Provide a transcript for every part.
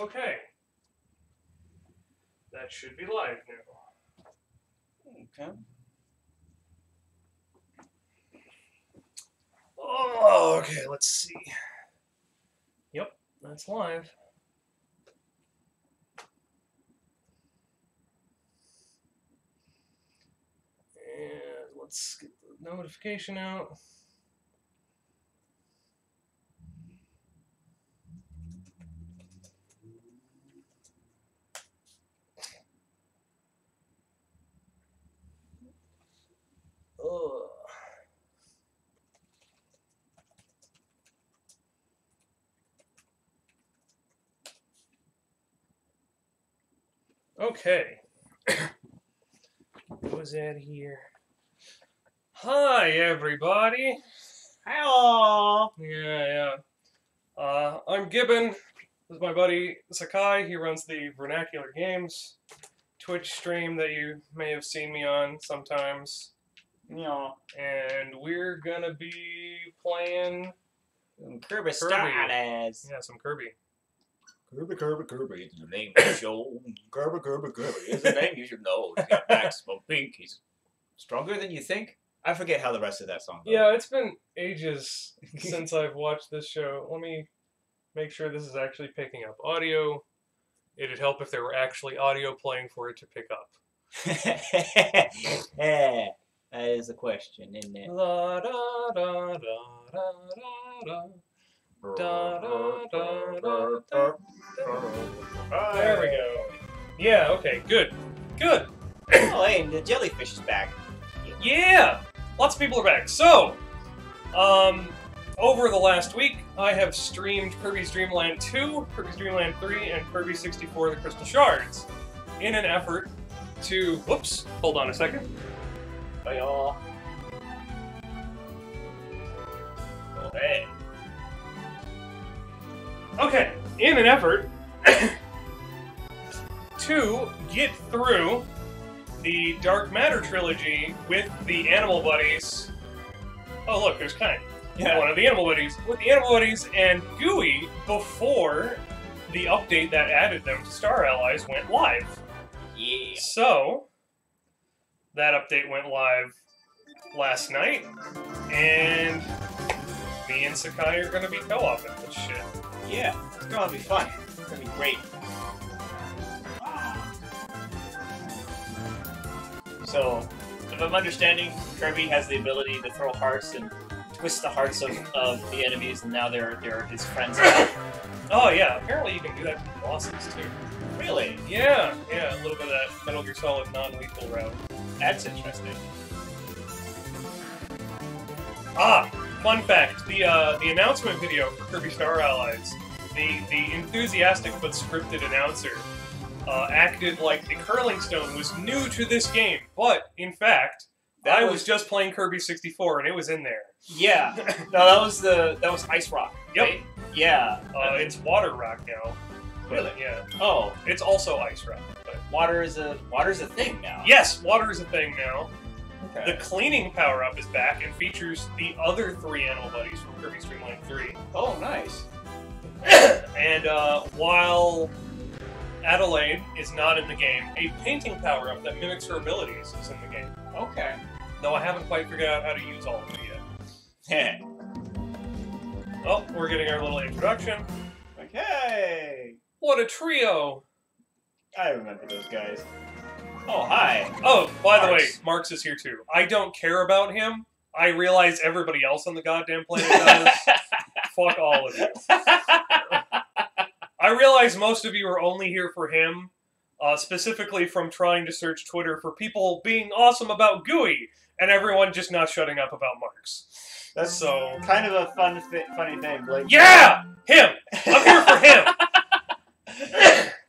Okay. That should be live now. Okay. Oh, okay, let's see. Yep, that's live. And let's get the notification out. Okay. what was that here? Hi, everybody. Hello. Yeah, yeah. Uh, I'm Gibbon. This is my buddy Sakai. He runs the Vernacular Games Twitch stream that you may have seen me on sometimes. Yeah. And we're gonna be playing, Kirby Kirby. Stardust. yeah, some Kirby. Kirby, Kirby, Kirby is the name of the show. Kirby, Kirby, Kirby is the name you should know. He's got maximum pink. He's stronger than you think. I forget how the rest of that song goes. Yeah, it's been ages since I've watched this show. Let me make sure this is actually picking up audio. It'd help if there were actually audio playing for it to pick up. yeah, that is a question, isn't it? La da da da da da da. There we go. Yeah, okay, good. Good. Oh, hey, the jellyfish is back. Yeah! Lots of people are back. So, um, over the last week, I have streamed Kirby's Dream Land 2, Kirby's Dream Land 3, and Kirby 64 The Crystal Shards in an effort to. Whoops, hold on a second. Bye, y'all. Oh, hey. Okay, in an effort to get through the Dark Matter trilogy with the Animal Buddies. Oh, look, there's Kine. One of the Animal Buddies. With the Animal Buddies and Gooey before the update that added them to Star Allies went live. Yeah. So, that update went live last night, and me and Sakai are going to be co-oping this shit. Yeah, it's gonna be fun. It's gonna be great. So, if I'm understanding, Kirby has the ability to throw hearts and twist the hearts of, of the enemies, and now they're they're his friends now. Oh yeah, apparently you can do that to bosses too. really? Yeah, yeah, a little bit of that Metal Gear Solid non-lethal route. That's interesting. Ah, fun fact: the uh, the announcement video for Kirby Star Allies, the the enthusiastic but scripted announcer uh, acted like the curling stone was new to this game, but in fact, That I was- was just playing Kirby 64 and it was in there. Yeah. No, that was the that was Ice Rock. Yep. right? Yeah. Uh, it's Water Rock now. Really? Yeah. Oh, It's also Ice Rock. But water is a water's a thing now. yes, water is a thing now. Okay. The cleaning power up is back and features the other three animal buddies from Kirby's Dream Land 3. Oh, nice. and uh, while Adeleine is not in the game, a painting power up that mimics her abilities is in the game. Okay. Though I haven't quite figured out how to use all of it yet. Oh, we're getting our little introduction. Okay. What a trio! I remember those guys. Oh, hi. Oh, by the way. Marx is here too. I don't care about him. I realize everybody else on the goddamn planet does. Fuck all of you. I realize most of you are only here for him, uh, specifically from trying to search Twitter for people being awesome about Gooey, and everyone just not shutting up about Marx. That's So, kind of a fun, funny thing. Like, yeah, him. I'm here for him.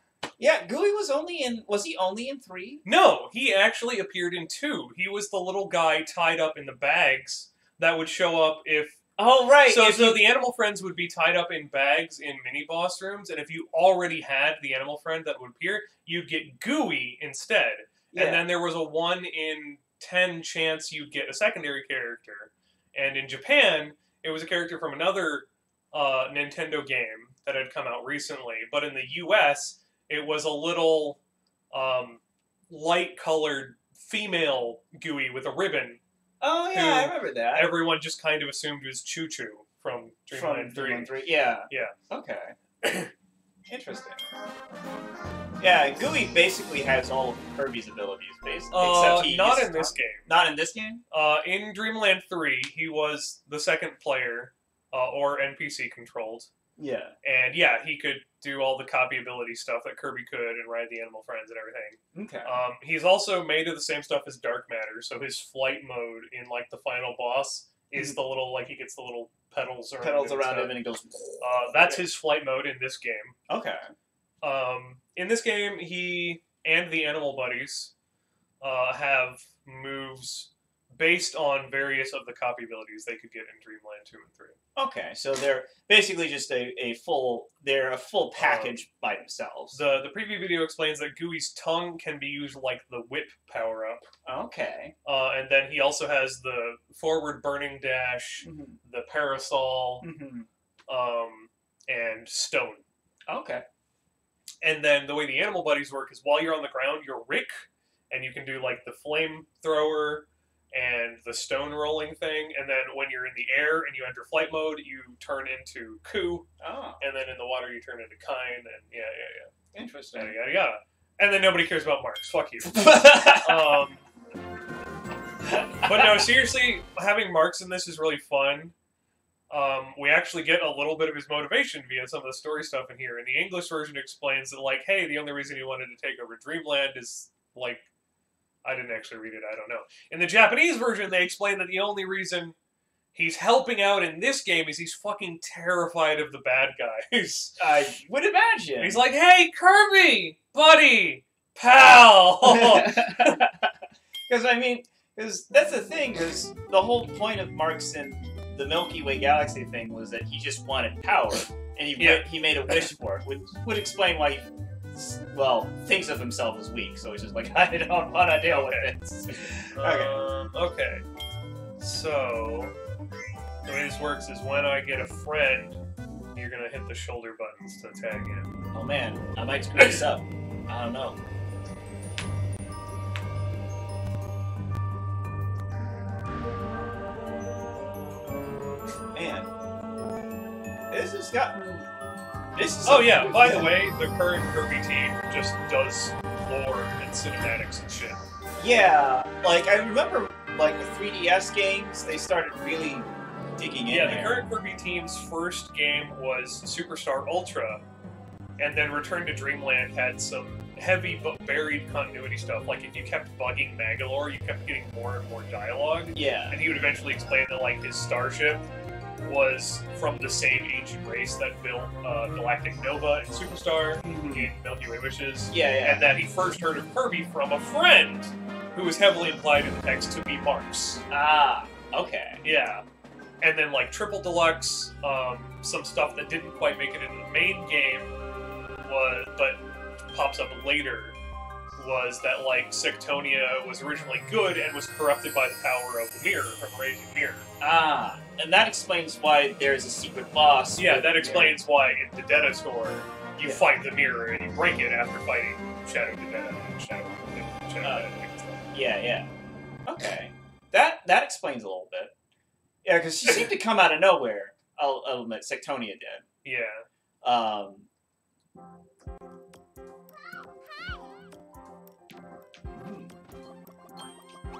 yeah, Gooey was only in. Was he only in three? No, he actually appeared in two. He was the little guy tied up in the bags that would show up if Oh, right. So, if so you- the animal friends would be tied up in bags in mini boss rooms, and if you already had the animal friend that would appear, you'd get Gooey instead. yeah. And then there was a one in ten chance you'd get a secondary character. And in Japan, it was a character from another uh, Nintendo game that had come out recently, but in the U.S. it was a little um, light-colored female Gooey with a ribbon. Oh yeah, I remember that. Everyone just kind of assumed was ChuChu from Dreamland From 3. Dreamland 3. Yeah. Yeah. Okay. Interesting. Yeah, Gooey basically has all of Kirby's abilities, basically. Uh, except he not in this game. Not in this game. Uh, in Dreamland 3, he was the second player, uh, or NPC controlled. Yeah. And yeah, he could do all the copy ability stuff that Kirby could and ride the animal friends and everything. Okay. Um, he's also made of the same stuff as Dark Matter, so his flight mode in like the final boss is the little like he gets the little pedals around. Pedals him and around him and it goes. Uh, that's his flight mode in this game. Okay. Um, in this game, he and the animal buddies uh, have moves based on various of the copy abilities they could get in Dreamland 2 and 3. Okay, so they're basically just a, a full they're a full package by themselves. The the preview video explains that Gooey's tongue can be used like the whip power up, okay. uh, and then he also has the forward burning dash, hmm the parasol, hmm um, and stone. Okay. And then the way the animal buddies work is while you're on the ground, you're Rick, and you can do like the flamethrower and the stone rolling thing. And then when you're in the air and you enter flight mode, you turn into Coo, Oh, and then in the water you turn into Kine, and yeah, yeah, yeah, interesting. yada yada yada. And then nobody cares about Marx. Fuck you. Um, but no, seriously, having Marx in this is really fun. Um, we actually get a little bit of his motivation via some of the story stuff in here. And the English version explains that, like, hey, the only reason he wanted to take over Dreamland is, like, I didn't actually read it, I don't know. In the Japanese version, they explain that the only reason he's helping out in this game is he's fucking terrified of the bad guys. I would imagine. And he's like, hey, Kirby, buddy, pal. Because I mean, because that's the thing. Because the whole point of Marx and the Milky Way galaxy thing was that he just wanted power, and he Yeah. he made a wish for it, which would explain why he, well, thinks of himself as weak. So he's just like, I don't want to deal with this. Okay. Um, okay. So, the way this works is when I get a friend, you're gonna hit the shoulder buttons to tag in. Oh man, I might screw this up. I don't know. Man, this has gotten. This is Oh yeah. By the way, the current Kirby team just does lore and cinematics and shit. Yeah, like I remember, like the 3DS games, they started really digging in Yeah, the current Kirby team's first game was Superstar Ultra, and then Return to Dreamland had some heavy but buried continuity stuff. Like if you kept bugging Magolor, you kept getting more and more dialogue. Yeah. and he would eventually explain that like his starship was from the same ancient race that built uh, Galactic Nova and Superstar in Milky Way Wishes, Yeah, yeah. and that he first heard of Kirby from a friend who was heavily implied in the text to be Marx. Ah, okay. Yeah. And then like Triple Deluxe, um, some stuff that didn't quite make it into the main game was but pops up later was that like Sectonia was originally good and was corrupted by the power of the mirror from Amazing Mirror. Ah, and that explains why there's a secret boss. Yeah, that explains why in the Dedede store you Yeah. fight the mirror and you break it after fighting Shadow Dedede and Shadow, Shadow Uh, Dedede. Yeah, yeah. Okay, that that explains a little bit. Yeah, because she seemed to come out of nowhere. I'll, I'll admit, Sectonia did. Yeah. Um,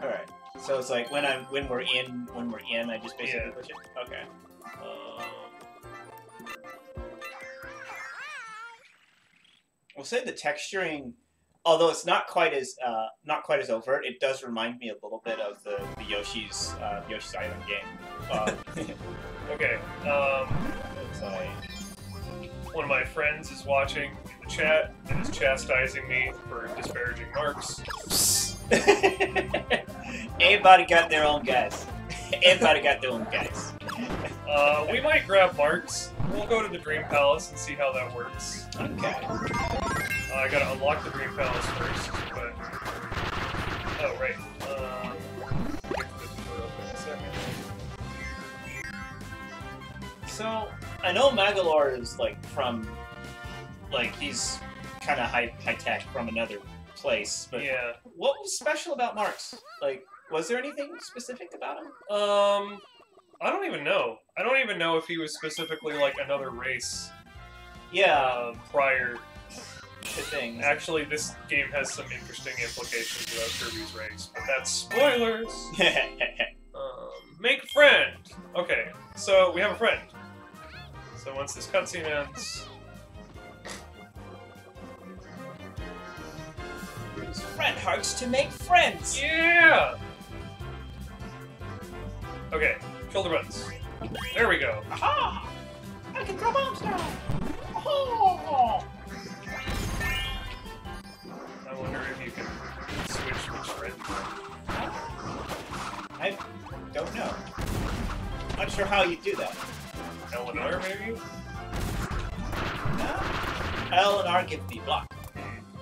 all right. So it's like when I'm when we're in when we're in, I just basically Yeah. push it. Okay. Um, We'll say the texturing, although it's not quite as uh, not quite as overt, it does remind me a little bit of the, the Yoshi's uh, Yoshi's Island game. Um, okay. Um, it's like one of my friends is watching in the chat and is chastising me for disparaging Marx. Everybody got their own guys. Everybody got their own guys. Uh, we might grab Marx. We'll go to the Dream Palace and see how that works. Okay. Uh, I gotta unlock the Dream Palace first, but... Oh, right. Um... get to the door open in a second. So, I know Magolor is like from, like he's kind of high high tech from another place. But Yeah. what was special about Marx? Like, was there anything specific about him? Um, I don't even know. I don't even know if he was specifically like another race Yeah, uh, prior. things. Actually, this game has some interesting implications about Kirby's race, but that's spoilers. Um, make a friend. Okay, so we have a friend. So once this cutscene ends, friend hearts to make friends. yeah. Okay, kill the buttons. There we go. Aha! I can throw bombs now. Oh! I wonder if you can switch which friend. I don't know. Not sure how you do that. Eleanor, maybe. No? L and R give me block.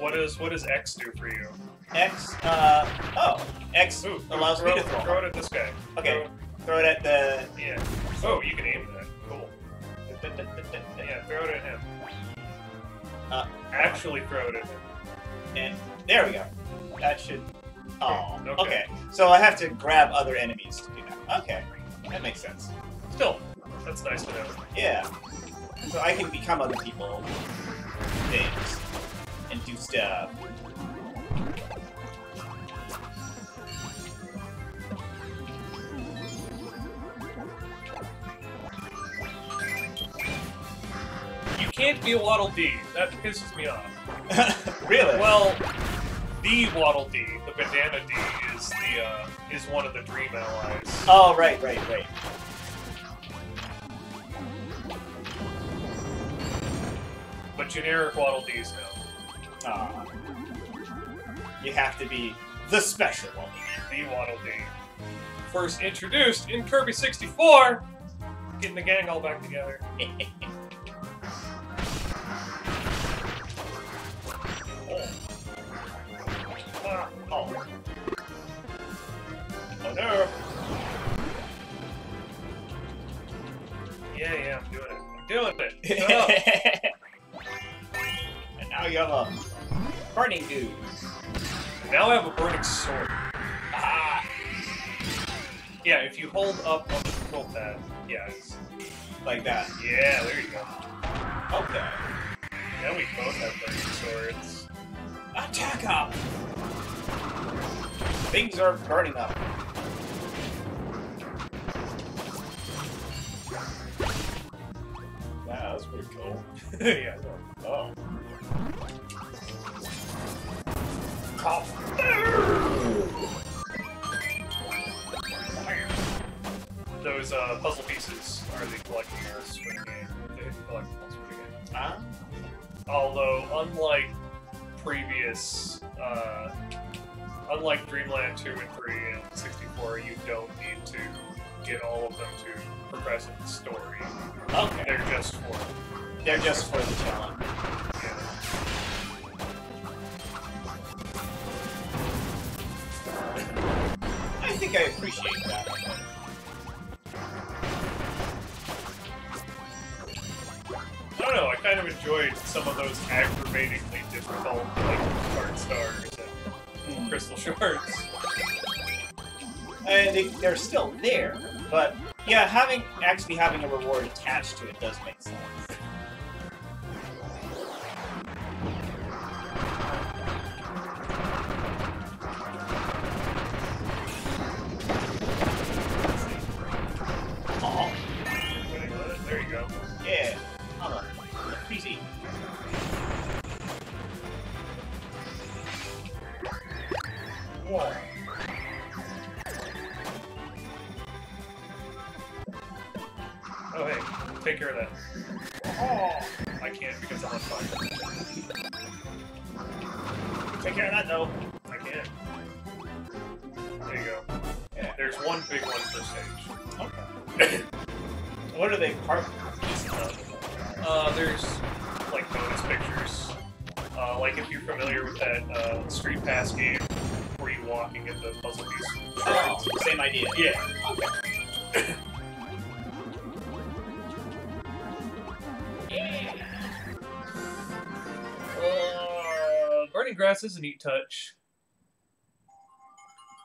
What does what does X do for you? X, uh, oh, X Ooh, allows throw, me to throw. Throw it at this guy. Okay, throw it at the. Yeah. Oh, you can aim that. Cool. Yeah, throw it at him. Uh, Actually, throw it at him. And there we go. That should. Oh, Okay. okay. So I have to grab other enemies to do that. Okay, that makes sense. Still, that's nice to know. Yeah. So I can become other people, things, and do stuff. You can't be a Waddle Dee. That pisses me off. really? Well, the Waddle Dee, the Bandana Dee, is the uh, is one of the Dream allies. oh, right, right, right. But generic Waddle Dees, no. Aw. You have to be the special one. The Waddle Dee. First introduced in Kirby 64, getting the gang all back together. Ah, oh. Oh no. yeah, yeah, I'm doing it. I'm doing it. And now you have a burning dude. Now I have a burning sword. Ah, Yeah, if you hold up on the control pad, yeah, like that. yeah, there you go. Okay. Now we both have burning swords. Attack up! Things are burning up. Wow, that was pretty cool. yeah. Oh. Those uh, puzzle pieces are the collectibles for the game. The collectibles for the game. Huh? Although, unlike previous, uh, unlike Dreamland 2 and 3 and 64, you don't need to get all of them to progress in the story. Okay. They're just for They're just for the challenge. yeah. I think I appreciate that. I don't know. I kind of enjoyed some of those aggravatingly difficult like card stars and crystal shards. And they, they're still there, but yeah, having actually having a reward attached to it does make sense. Yeah, PC. Whoa. Oh hey, take care of that. Oh, I can't because I'm on fire. take care of that though. I can't. There you go. There's one big one per stage. Okay. What are they part of? Uh, there's like bonus pictures. Uh, like if you're familiar with that uh, Street Pass game where you walk and get the puzzle piece. Oh, same idea. Yeah. Uh, burning grass is a neat touch.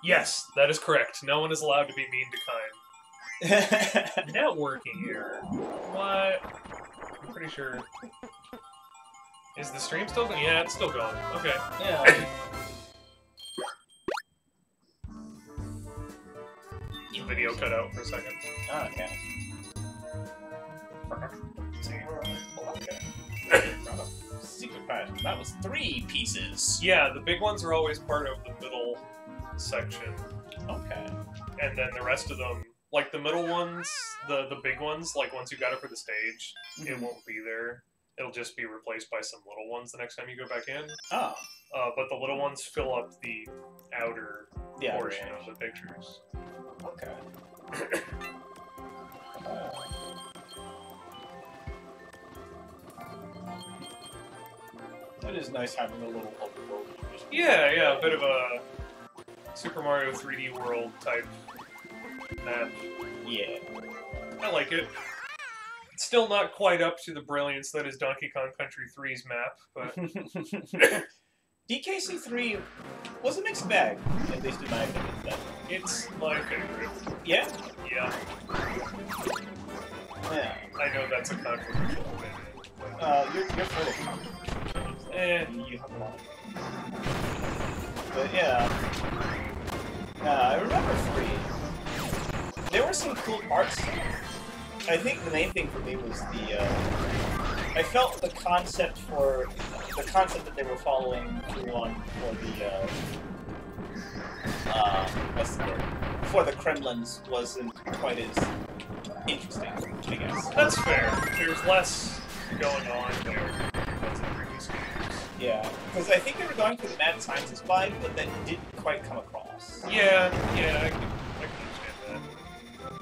Yes, that is correct. No one is allowed to be mean to Kine. Networking error. What? I'm pretty sure. Is the stream still going? Yeah, it's still going. Okay. yeah. The video cut out for a second. Oh, okay. Secret path. That was three pieces. Yeah, the big ones are always part of the middle section, Okay. and then the rest of them, like the middle ones, the the big ones, like once you got it for the stage, it won't be there. It'll just be replaced by some little ones the next time you go back in. Oh. Uh, but the little ones fill up the outer Yeah. portion of the pictures. Okay. That is nice having a little open world. Yeah, yeah, a bit of a Super Mario 3D World type map. Yeah. I like it. It's still not quite up to the brilliance that is Donkey Kong Country 3's map, but DKC3 was a mixed bag, at least in my opinion. It's my favorite. Yeah? Yeah, Yeah. I know that's a controversial opinion. Uh, you're, you're full of. Eh. You, have a lot. But yeah. Uh, I remember three. There were some cool parts. I think the main thing for me was the. Uh, I felt the concept for the concept that they were following through on for the. Uh, uh, what's the word? For the Kremlings wasn't quite as interesting, I guess. That's fair. There's less going on there than in previous games. Yeah, because I think they were going for the mad scientist vibe, but that didn't quite come across. Yeah, yeah,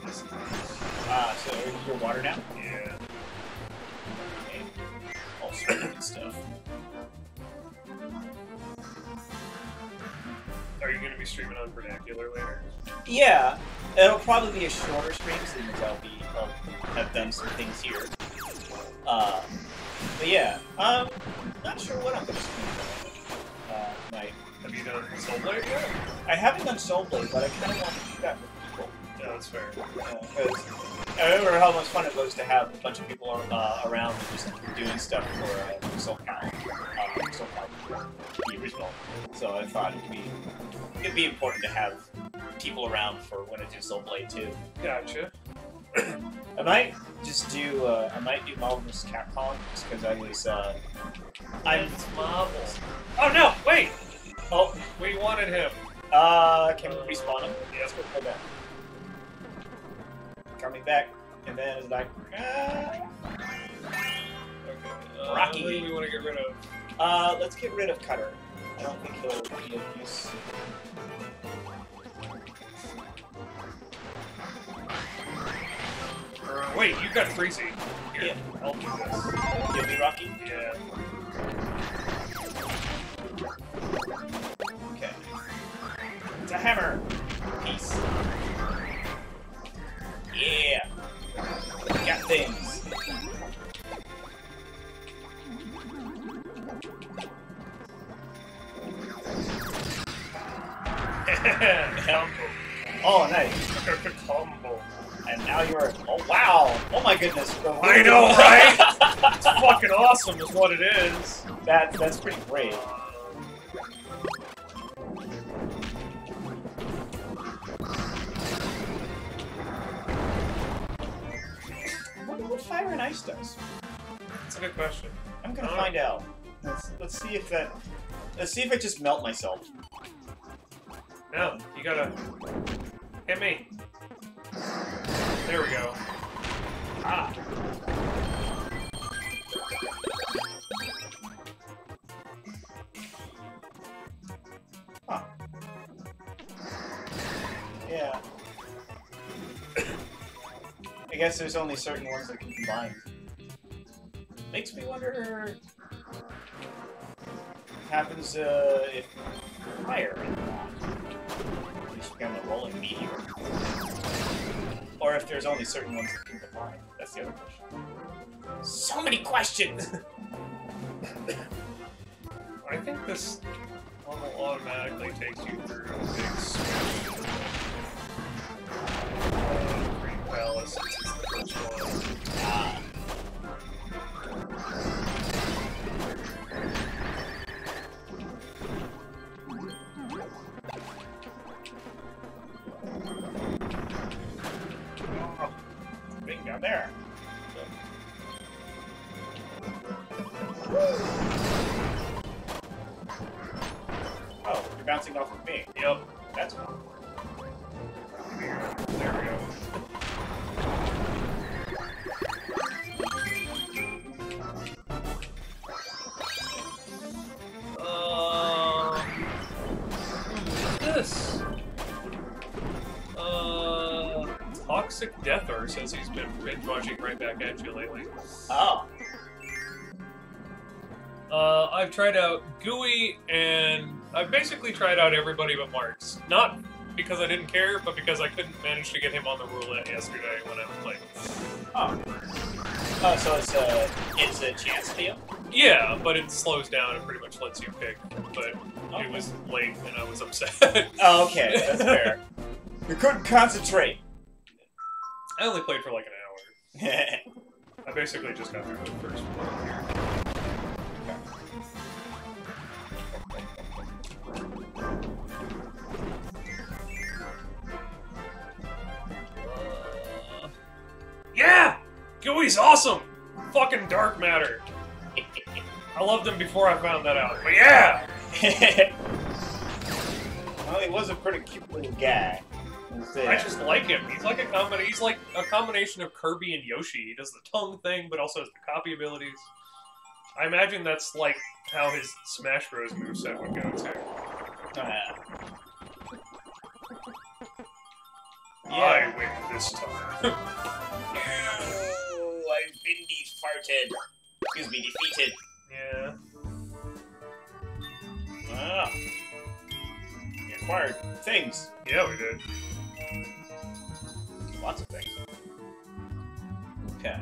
Ah, so you're water now? Yeah. Okay. All sorts of good stuff. Are you going to be streaming on vernacular later? Yeah, it'll probably be a shorter stream since I'll be I'll have done some things here. Uh, but yeah, um, not sure what I'm gonna stream uh, tonight. Have you done Soul Blade yet? I haven't done Soul Blade, but I kind of want to do that Yeah, that's fair. Because I remember how much fun it was to have a bunch of people uh, around just doing stuff for uh, Soul Cal, uh, Soul Cal, the original. So I thought it'd be it'd be important to have people around for when I do Soul Blade too. Gotcha. I might just do uh, I might do Marvel vs. Capcom just because I was uh, I'm marbles. Oh no! Wait! Oh, we wanted him. uh can we respawn him? Yes. Go back. Coming back, and then it's like ah. Okay. Uh, Rocky. Who do we want to get rid of? Uh, let's get rid of Cutter. I don't think he'll be of use. Wait, you've got Freezy. Here, Yeah. I'll do this. You'll be Rocky? Yeah. Okay. It's a hammer! Peace. Yeah! Got things. Combo. Oh, nice. Perfect combo. And now you're. Oh, wow! Oh my goodness. I know, right? It's fucking awesome, is what it is. that, that's pretty great. Wonder what Fire and Ice does. That's a good question. I'm gonna Oh. find out. Let's let's see if that. Let's see if I just melt myself. No, you gotta hit me. There we go. Ah. Huh. Yeah. I guess there's only certain ones that can combine. Makes me wonder what happens uh, if fire is not. Just kind of rolling meteor. Or if there's only certain ones that can combine. That's the other question. So many questions. I think this level automatically takes you through a big switch. Uh, Green Palace, Ah. Tried out Gooey and I've basically tried out everybody but Marx. Not because I didn't care, but because I couldn't manage to get him on the roulette yesterday when I was playing. Oh. Oh, so it's a it's a chance deal. Yeah, but it slows down and pretty much lets you pick. But Okay. it was late and I was upset. Oh, okay, that's fair. you couldn't concentrate. I only played for like an hour. I basically just got through the first one. Uh, yeah! Gooey's awesome! Fucking dark matter. I loved him before I found that out. But yeah! well, he was a pretty cute little guy. I just like him. He's like a combination. He's like a combination of Kirby and Yoshi. He does the tongue thing, but also has the copy abilities. I imagine that's like how his Smash Bros. moveset would go too. I win this time. Oh, I've been defarted. Excuse me, defeated. yeah. Ah. We acquired things. Yeah, we did. Lots of things. Okay.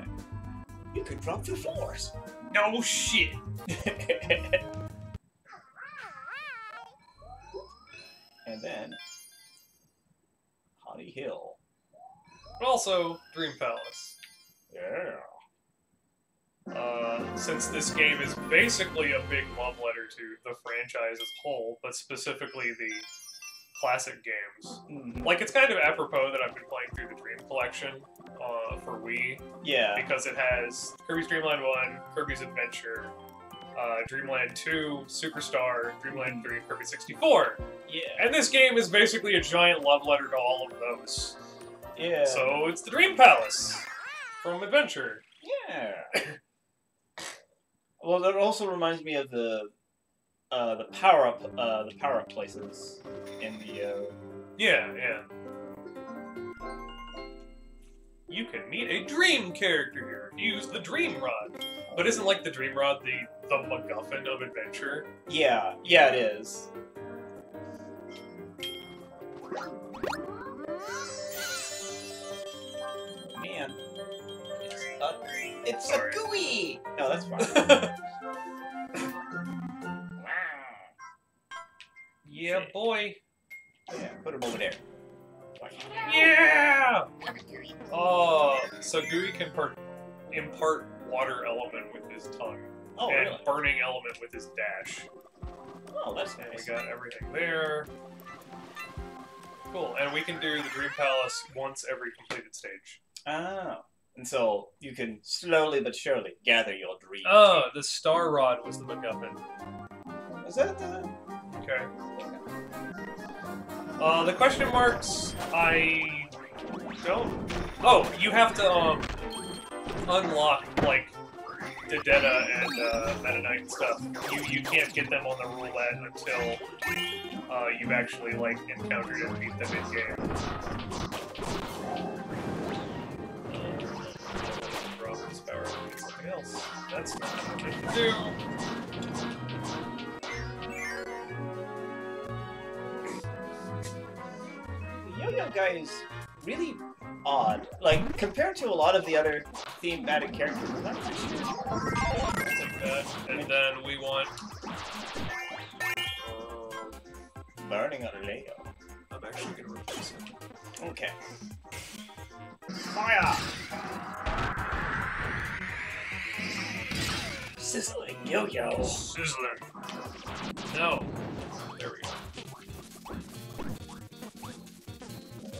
You could drop through floors. No shit. and then Hottie Hill. But also Dream Palace. Yeah. Uh, since this game is basically a big love letter to the franchise as a whole, but specifically the classic games. Mhm. Like, it's kind of apropos that I've been playing through the Dream Collection uh, for Wii, Yeah. because it has Kirby's Dream Land 1, Kirby's Adventure, uh, Dreamland 2, Superstar, Dreamland 3, Kirby 64. Yeah. And this game is basically a giant love letter to all of those. Yeah. So it's the Dream Palace from Adventure. Yeah. well, that also reminds me of the uh, the power up uh, the power up places in the uh, Yeah, yeah. You can meet a dream character here. Use the Dream Rod. But isn't like the Dream Rod the the MacGuffin of adventure? yeah yeah it is. Man, it's a it's Sorry. a gooey. No, that's fine. yeah, boy. yeah, put him over there. Yeah. Oh, so Gooey can per- impart water element with his tongue Oh, and really? burning element with his dash. Oh, that's And we got everything there. Cool, and we can do the Dream Palace once every completed stage. Oh. And so you can slowly but surely gather your dreams. Oh, the Star Rod was the MacGuffin. Is that the? Okay. Uh, the question marks, I don't. Oh, you have to um unlock like Dedede and uh, Meta Knight and stuff. You you can't get them on the roulette until uh, you've actually like encountered and beat them in game. Robert's power something else. That's not what I meant do. Yo-yo guy is really odd. Like compared to a lot of the other thematic characters, he's not actually then we want. Um, burning on Leo. I'm actually gonna replace it. Okay. Fire! Sizzling yo-yo. Sizzler. No. There we go.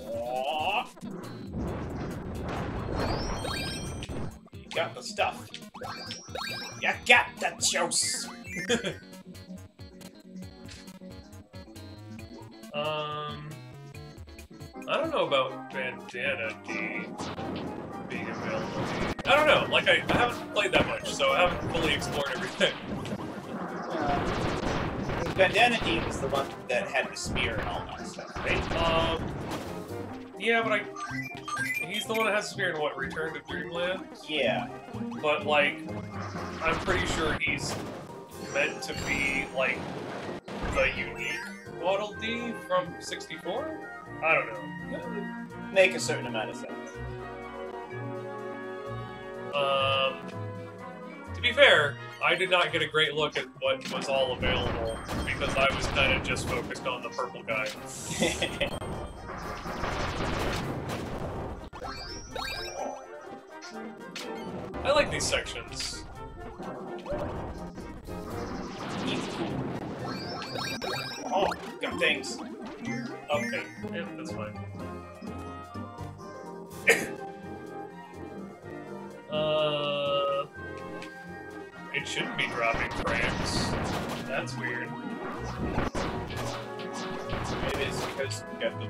Aw. Got the stuff. You got the juice. Um, I don't know about Bandana Dee being available. I don't know. Like I, I haven't played that much, so I haven't fully explored everything. Uh, Bandana Dean was the one that had the spear and all that stuff, right? Um, yeah, but I. The one that has the spear in what Return to Dreamland. Yeah. But like, I'm pretty sure he's meant to be like the unique Waddle Dee from 64. I don't know. Make a certain amount of sense. Um, to be fair, I did not get a great look at what was all available because I was kind of just focused on the purple guy. I like these sections. Oh, got things. Okay, yeah, that's fine. uh, it shouldn't be dropping frames. That's weird. Maybe it's because you got the,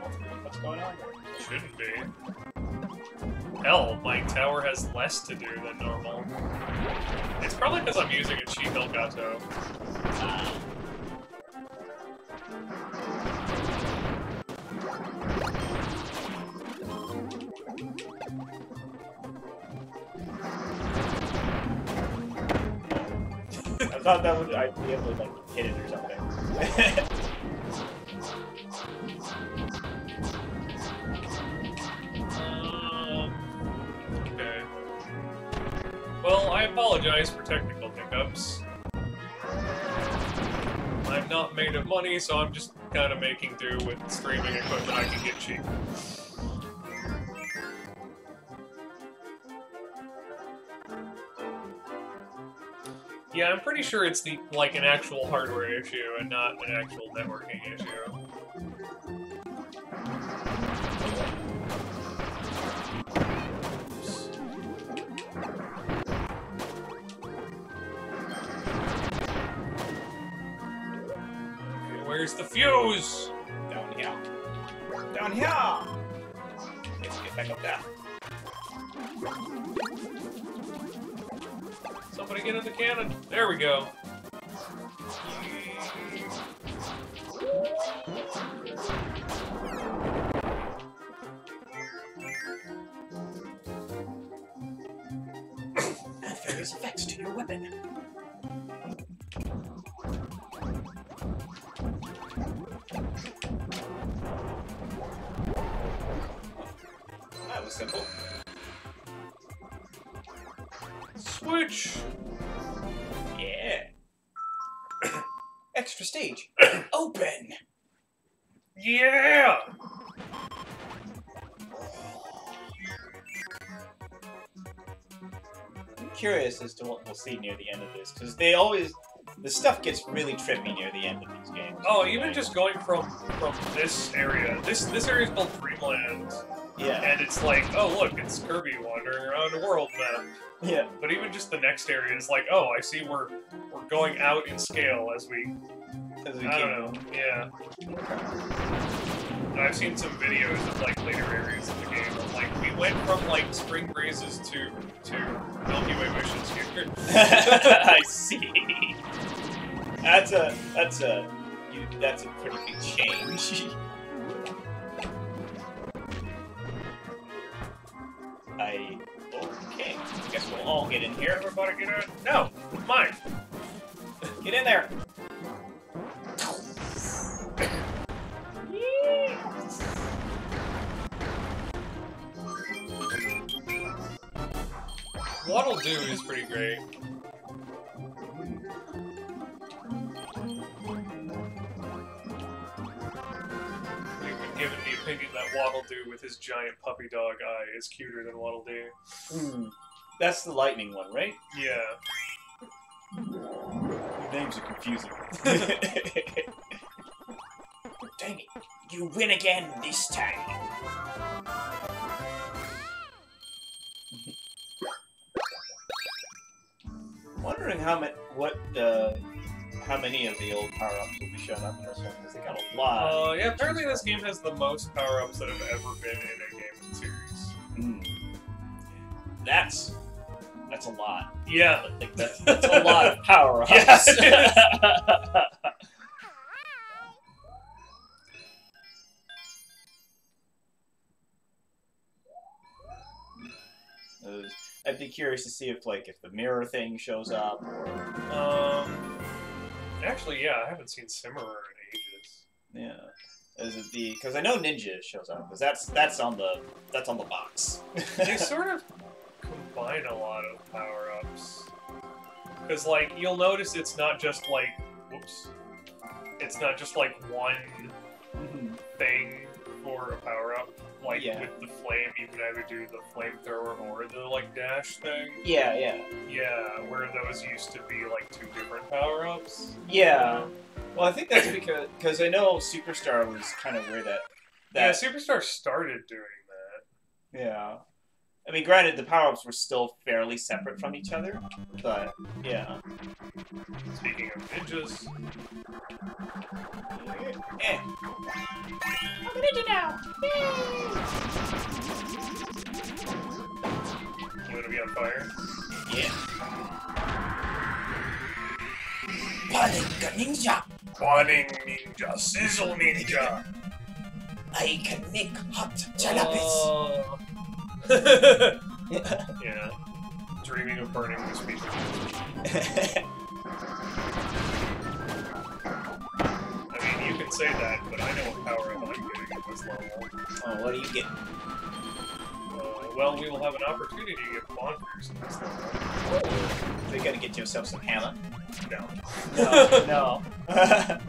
multiple inputs going on. Shouldn't be. Hell, my tower has less to do than normal. It's probably because I'm using a cheap Elgato. I thought that would I'd be able to like hit it or something. Well, I apologize for technical hiccups. I'm not made of money, so I'm just kind of making do with streaming equipment I can get cheap. Yeah, I'm pretty sure it's the like an actual hardware issue and not an actual networking issue. Where's the fuse? Down here. Down here! Let's get back up there. Somebody get in the cannon. There we go. Add various effects to your weapon. Stage. Open! Yeah. I'm curious as to what we'll see near the end of this, because they always... The stuff gets really trippy near the end of these games. Oh, even just going from from this area. This this area is called Dreamland, Yeah. and it's like, oh look, it's Kirby wandering around a world map. Yeah. But even just the next area is like, oh, I see we're we're going out in scale as we. We I don't know. Yeah. I've seen some videos of like later areas of the game. of, Like we went from like Spring Breezes to to Milky Way missions here. I see. That's a that's a you, that's a pretty big change. I okay. Guess we'll all get in here. Everybody get in. No, mine. Get in there. Waddle Doo is pretty great. given the opinion that Waddle Doo with his giant puppy dog eye is cuter than Waddle Doo. Mm. That's the lightning one, right? Yeah. Your names are confusing. Dang it. You win again this time. Wondering how many, what, uh, how many of the old power-ups will be showing up in this one because they got a lot. Uh, yeah, apparently this game has the most power ups that have ever been in a game series. Hmm. That's that's a lot. Yeah. Like that's, that's a lot of power-ups. Yes, Those- I'd be curious to see if like if the mirror thing shows up Um, actually, yeah, I haven't seen Simmerer in ages. yeah. Is it the because I know Ninja shows up because that's that's on the that's on the box. They sort of combine a lot of power ups. Because, like, you'll notice it's not just like, whoops, it's not just like one Mhm. thing for a power up. Like Yeah. with the flame, you could either do the flamethrower or the like dash thing. yeah, yeah, Yeah, where those used to be like two different power ups. yeah. Well, I think that's because because I know Superstar was kind of where that Yeah, that Superstar started doing that. yeah. I mean, granted, the power ups were still fairly separate from each other, but yeah. Speaking of ninjas, Eh. I'm a ninja now. you want to be on fire? Yeah. Palinka ninja. Wanting ninja, sizzle ninja. I can make hot jalapes. Oh. yeah. Dreaming of burning this piece I mean, you can say that, but I know what power up I'm getting at this level. oh, what are you getting? Uh, well, we will have an opportunity to get bonkers in this level. So you gotta get yourself some hammer. No. No, no.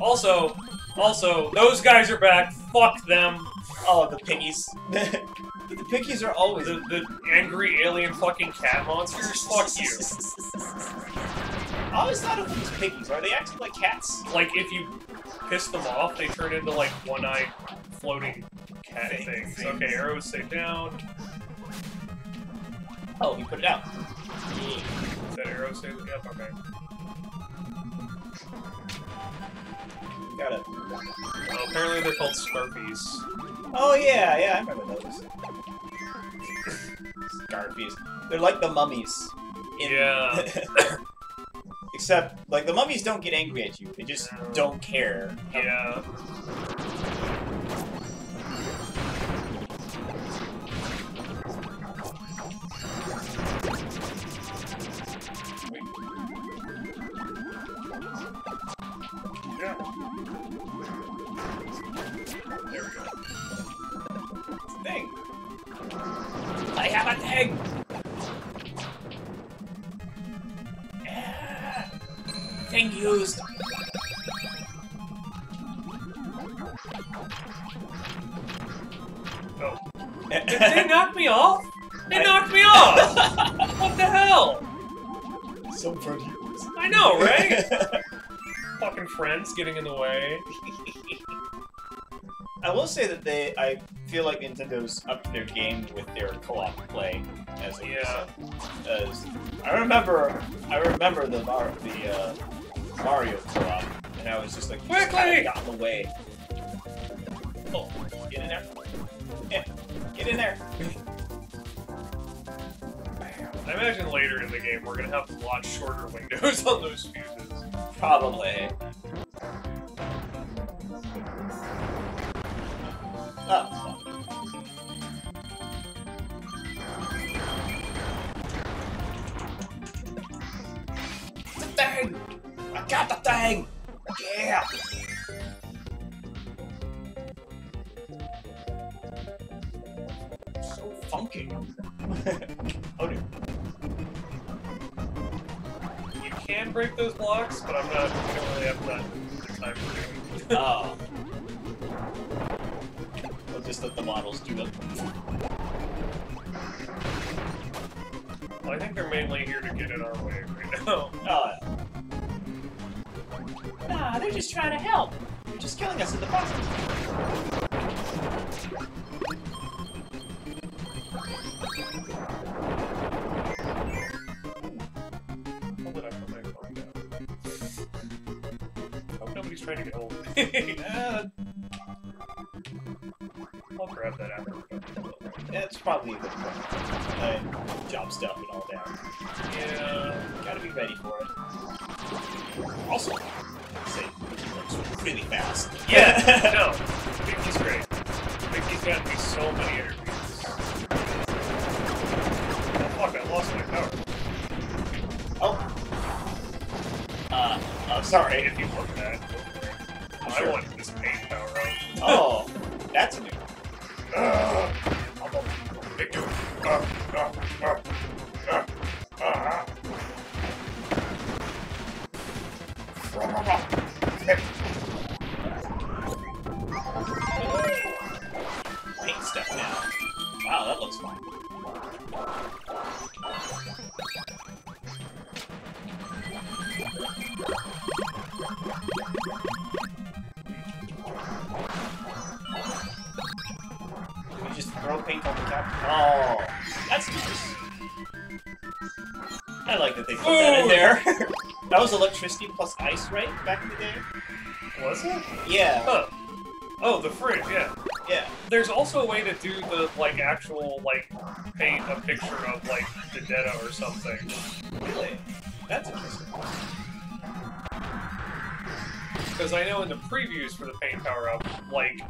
Also, also, those guys are back. Fuck them. Oh, the piggies. the piggies are always. The, the angry alien fucking cat monsters. Fuck you. I always thought of them as piggies. Are they acting like cats? Like, if you piss them off, they turn into, like, one-eyed floating cat Thing- things. things. Okay, arrows stay down. Oh, you put it out. Is that arrow stay Yep, okay. Got it. Well, apparently they're called Scarfies. Oh yeah, yeah, I remember those. Scarfies. They're like the mummies. in- Yeah. Except, like, the mummies don't get angry at you. They just No. don't care. Yeah. Yeah. There we go. Thing. I have a thing. Ah. Thing used. Oh. Did they knock me off? They knocked me off! What the hell? so funny. I know, right? Fucking friends getting in the way. I will say that they, I feel like Nintendo's upped their game with their co-op play as of Yeah. As I remember, I remember the Mar- the uh, Mario co-op, and I was just like, Quickly! got in the way. Oh, get in there. Yeah, get in there. I imagine later in the game we're gonna have a lot shorter windows on those fuses. Probably. Oh. The thing. I got the thing. Yeah. Break those blocks, but I'm not. I don't really have that time for doing. Oh. We'll just let the models do it. Well, I think they're mainly here to get in our way right now. Oh. Nah, they're just trying to help. They're just killing us in the process. That's probably a good point. Uh, job stuff and all that. Yeah. Gotta be ready for it. Also, say, works really fast. Yeah, it? Yeah, Huh. Oh, the fridge, yeah. yeah. There's also a way to do the, like, actual, like, paint a picture of, like, Dedede or something. Really? That's interesting. Because I know in the previews for the paint power up, like,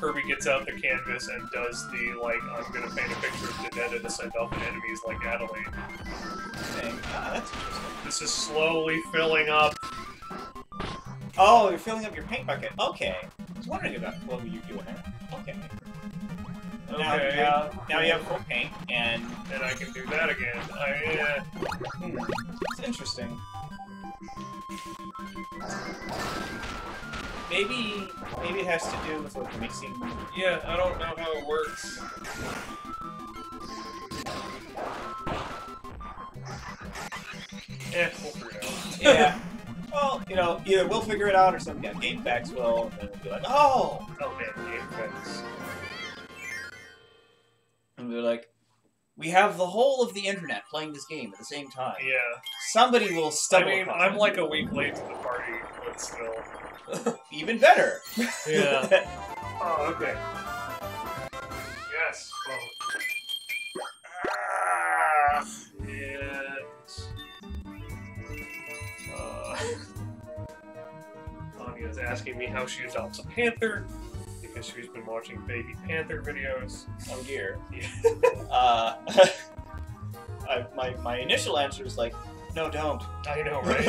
Kirby gets out the canvas and does the, like, I'm gonna paint a picture of Dedede to send off at enemies like Adeleine. Okay. Ah, that's interesting. This is slowly filling up. Oh, you're filling up your paint bucket. Okay. I was wondering about what were you doing there. Okay. Now you Okay. have now you have full paint, and And I can do that again. I, yeah. hmm, it's interesting. Maybe maybe it has to do with like mixing. Yeah, I don't know how it works. Eh, we'll figure it out. Yeah. well, you know, either we'll figure it out or some yeah, game facts will, and then we'll be like, oh, Oh man, game effects. and they're like, we have the whole of the internet playing this game at the same time. Yeah. Somebody will I stumble. mean, across I'm it. like a week late to the party, but still. even better. Yeah. Oh, okay. Yes. Oh. Anya's asking me how she adopts a panther because she's been watching baby panther videos. oh dear. Yeah. Uh, I, my my initial answer is like, no, don't. I know, right?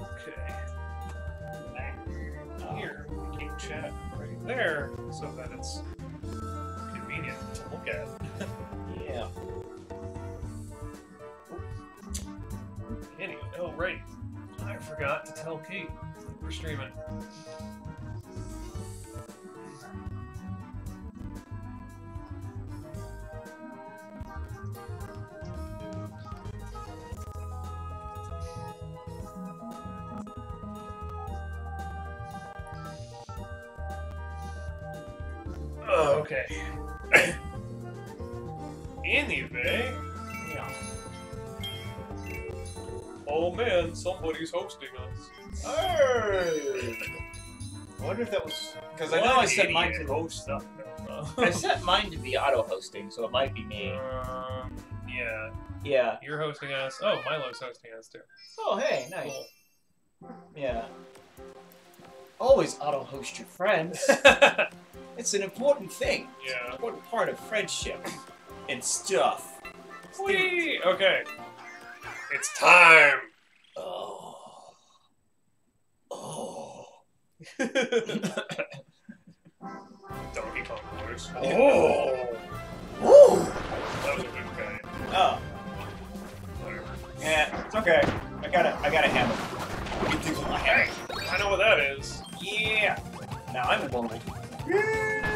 okay. Here, we keep chat right there so that it's convenient to look at. yeah. Oh right, I forgot to tell Kate we're streaming. Oh, okay. anyway, oh man, somebody's hosting us. Hey. I wonder if that was because I know I set mine to host stuff. I set mine to be auto hosting, so it might be me. Um, yeah, Yeah. you're hosting us. Oh, Milo's hosting us too. Oh, hey, nice. Cool. Yeah. Always auto host your friends. it's an important thing. yeah. Important part of friendship and stuff. Whee! Okay. It's time. Oh. Oh. Donkey Kong voice. Oh. Oh. That was a good guy. Oh. Yeah, it's okay. I got it. I got a hammer. You I know what that is. Yeah. Now I'm lonely. Yeah.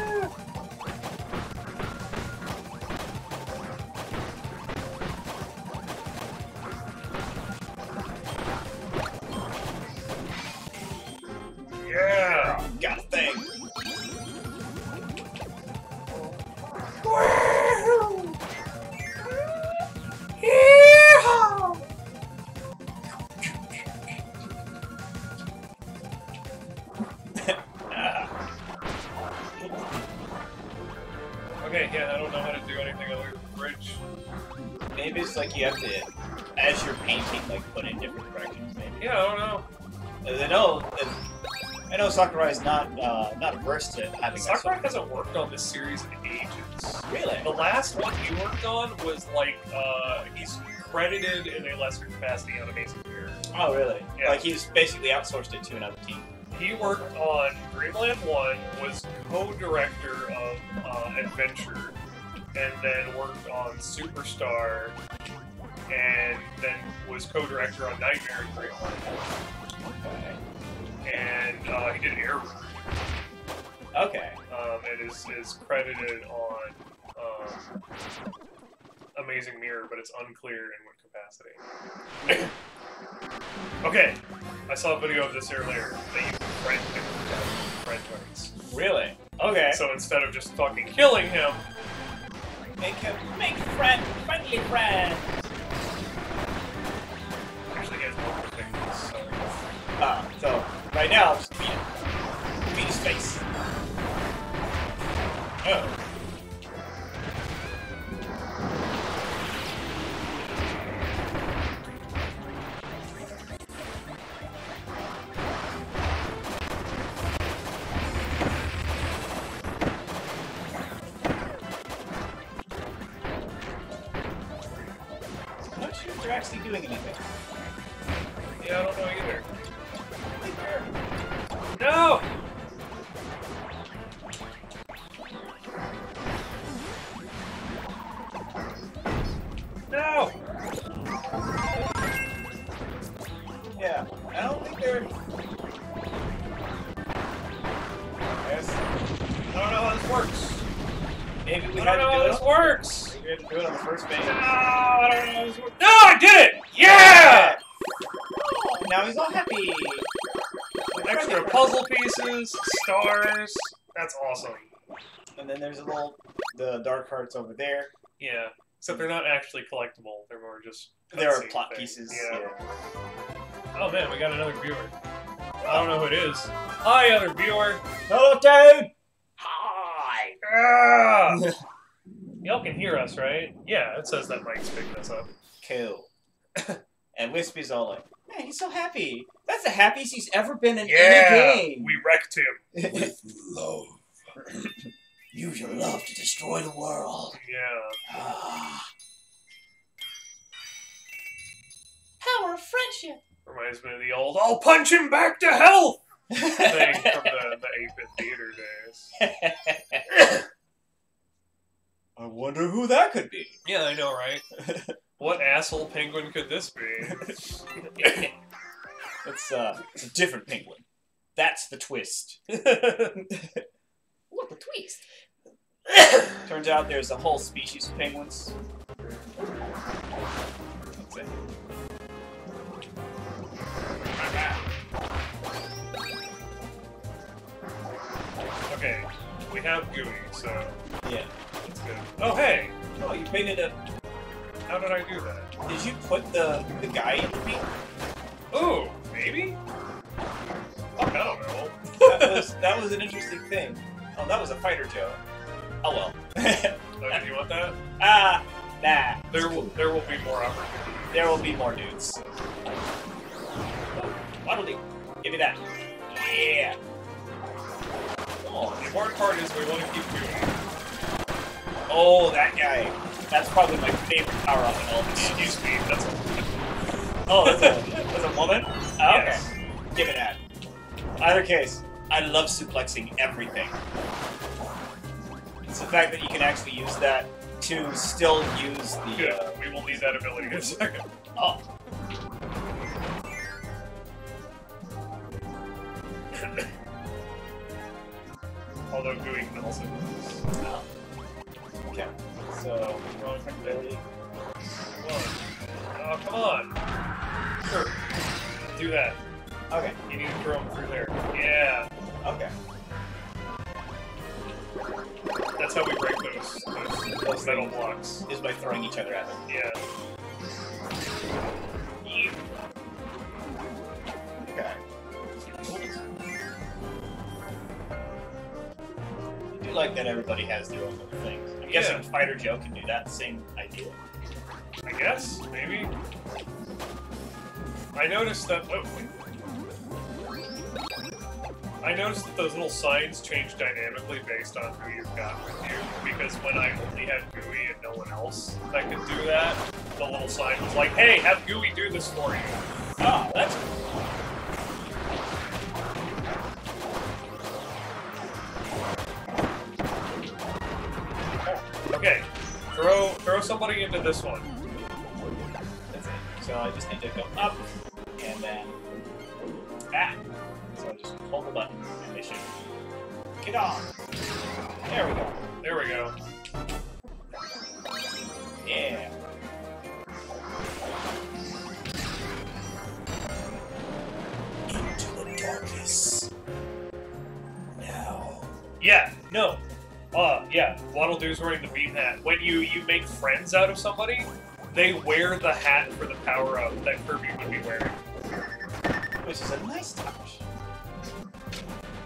Sakurai is not uh, not averse to having Sakurai hasn't worked on this series in ages. Really? The last one he worked on was like, uh, he's credited in a lesser capacity on Amazing Mirror. Oh, really? Yeah. Like he's basically outsourced it to another team. He worked on Dreamland 1, was co-director of uh, Adventure, and then worked on Superstar, and then was co-director on Nightmare Dreamland. Okay. And uh, he did Air Okay. um, and is, is credited on um, Amazing Mirror, but it's unclear in what capacity. okay, I saw a video of this earlier. They use friend friend targets. Really? Okay. So instead of just fucking killing him, make him make friend friendly friend. actually he has multiple things. So. Uh, so right now, just beat him. Beat his face. Oh. Actually doing anything. Yeah, I don't know either. I think they're No! No! Yeah, I don't think they're. Yes. I don't know how this works. Maybe we I had don't know to how do this it. works. We had to do it on the first page. No, I don't know how this works. No, I did it! Yeah! Now he's all happy. Extra puzzle pieces, stars. That's awesome. And then there's a little the dark hearts over there. Yeah. Except they're not actually collectible. They're more just. There are plot things. pieces. Yeah. Oh man, we got another viewer. I don't know who it is. Hi, other viewer. Hello, dude. Hi. Ah! Y'all can hear us, right? Yeah, it says that Mike's picking us up. Cool. and Wispy's all like, "Man, he's so happy. That's the happiest he's ever been in Yeah, any game." we wrecked him. With love. Use your love to destroy the world. Yeah. Ah. Power of friendship. Reminds me of the old "I'll punch him back to hell thing from the the 8-bit theater days. I wonder who that could be. Yeah, I know, right? what asshole penguin could this be? It's uh, it's a different penguin. That's the twist. What a twist. Turns out there's a whole species of penguins. Okay, we have Gooey, so Yeah. it's good. Oh hey, Oh, you painted a. how did I do that? Did you put the the guy in the paint? Ooh, maybe? Fuck, I don't know. That was that was an interesting thing. Oh, that was a fighter joke. Oh well. Oh, did you want that? ah, nah. There will there will be more opportunity. There will be more dudes. Waddle Dee. Give me that. Yeah. Oh, the important part is we want to keep doing. Oh, that guy. That's probably my favorite power up in all the games. Excuse me, that's a Oh, that's a, that's a woman? Oh, okay. Give it that. Either case, I love suplexing everything. It's the fact that you can actually use that to still use the. Good. Uh, We will need that ability in a second. oh, Although Gooey can also oh. So, wrong ability. Come on. Oh, come on. Sure. Do that. Okay. You need to throw him through there. Yeah. Okay. That's how we break those, those, those metal blocks. Is by throwing each other at them. Yeah. Okay. I do like that everybody has their own little things. I'm guessing Yeah. Fighter Joe can do that. Same idea. I guess, maybe. I noticed that. Oh, wait. I noticed that those little signs change dynamically based on who you've got with you. Because when I only had Gooey and no one else that could do that, the little sign was like, "Hey, have Gooey do this for you." Oh, that's somebody into this one. That's it. So I just need to go up and then back. So I just hold the button and they should get on. There we go. There we go. Yeah. Into the darkness. Now. Yeah, no. Uh, yeah, Waddle Doo's wearing the beam hat. When you, you make friends out of somebody, they wear the hat for the power up that Kirby would be wearing. Which is a nice touch.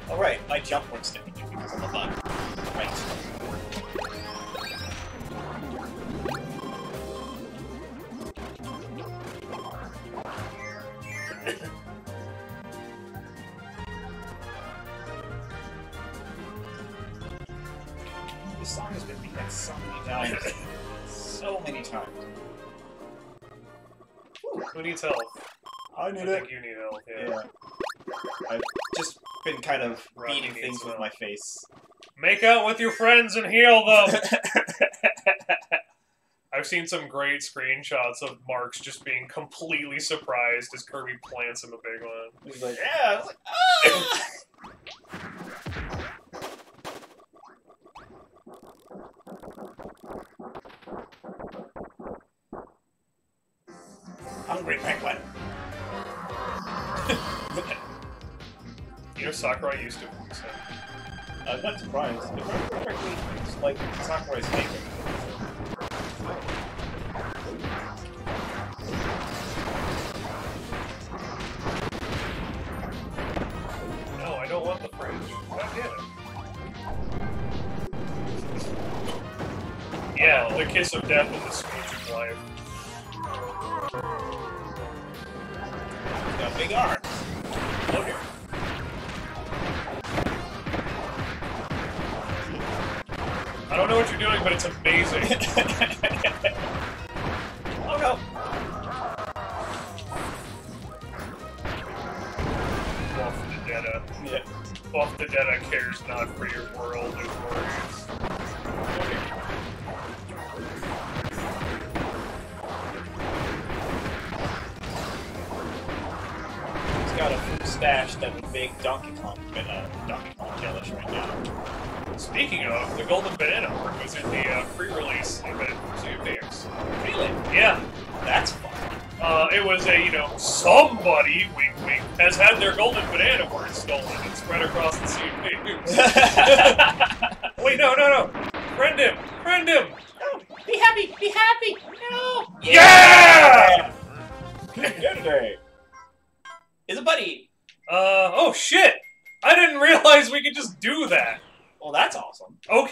Alright, I jump works differently because of the button. Right. This song has been remixed so many times. so many times. Who needs help? I I think you need help, yeah. Yeah. I've just been kind of Rocky beating things with my face. Make out with your friends and heal them! I've seen some great screenshots of Marx just being completely surprised as Kirby plants him a big one. He's like, yeah, I was like, ah! Hungry penguin. You know, Sakurai used to voice him. I'm not surprised. If I remember correctly, it's like Sakurai's favorite. Yeah, the kiss of death and the speech of life. Got big arms. Dear. I don't know what you're doing, but it's amazing. oh no. Buff the Detta. Yeah. Buff Dedede cares not for your world and worries. Stash that would make Donkey Kong, uh, Donkey Kong jealous right now. Speaking of, the Golden Banana Award was in the uh, pre-release event for Zoomix. Really? Yeah, That's fun. uh, it was a, you know, somebody, wink wink, has had their Golden Banana Award stolen and spread across the CP.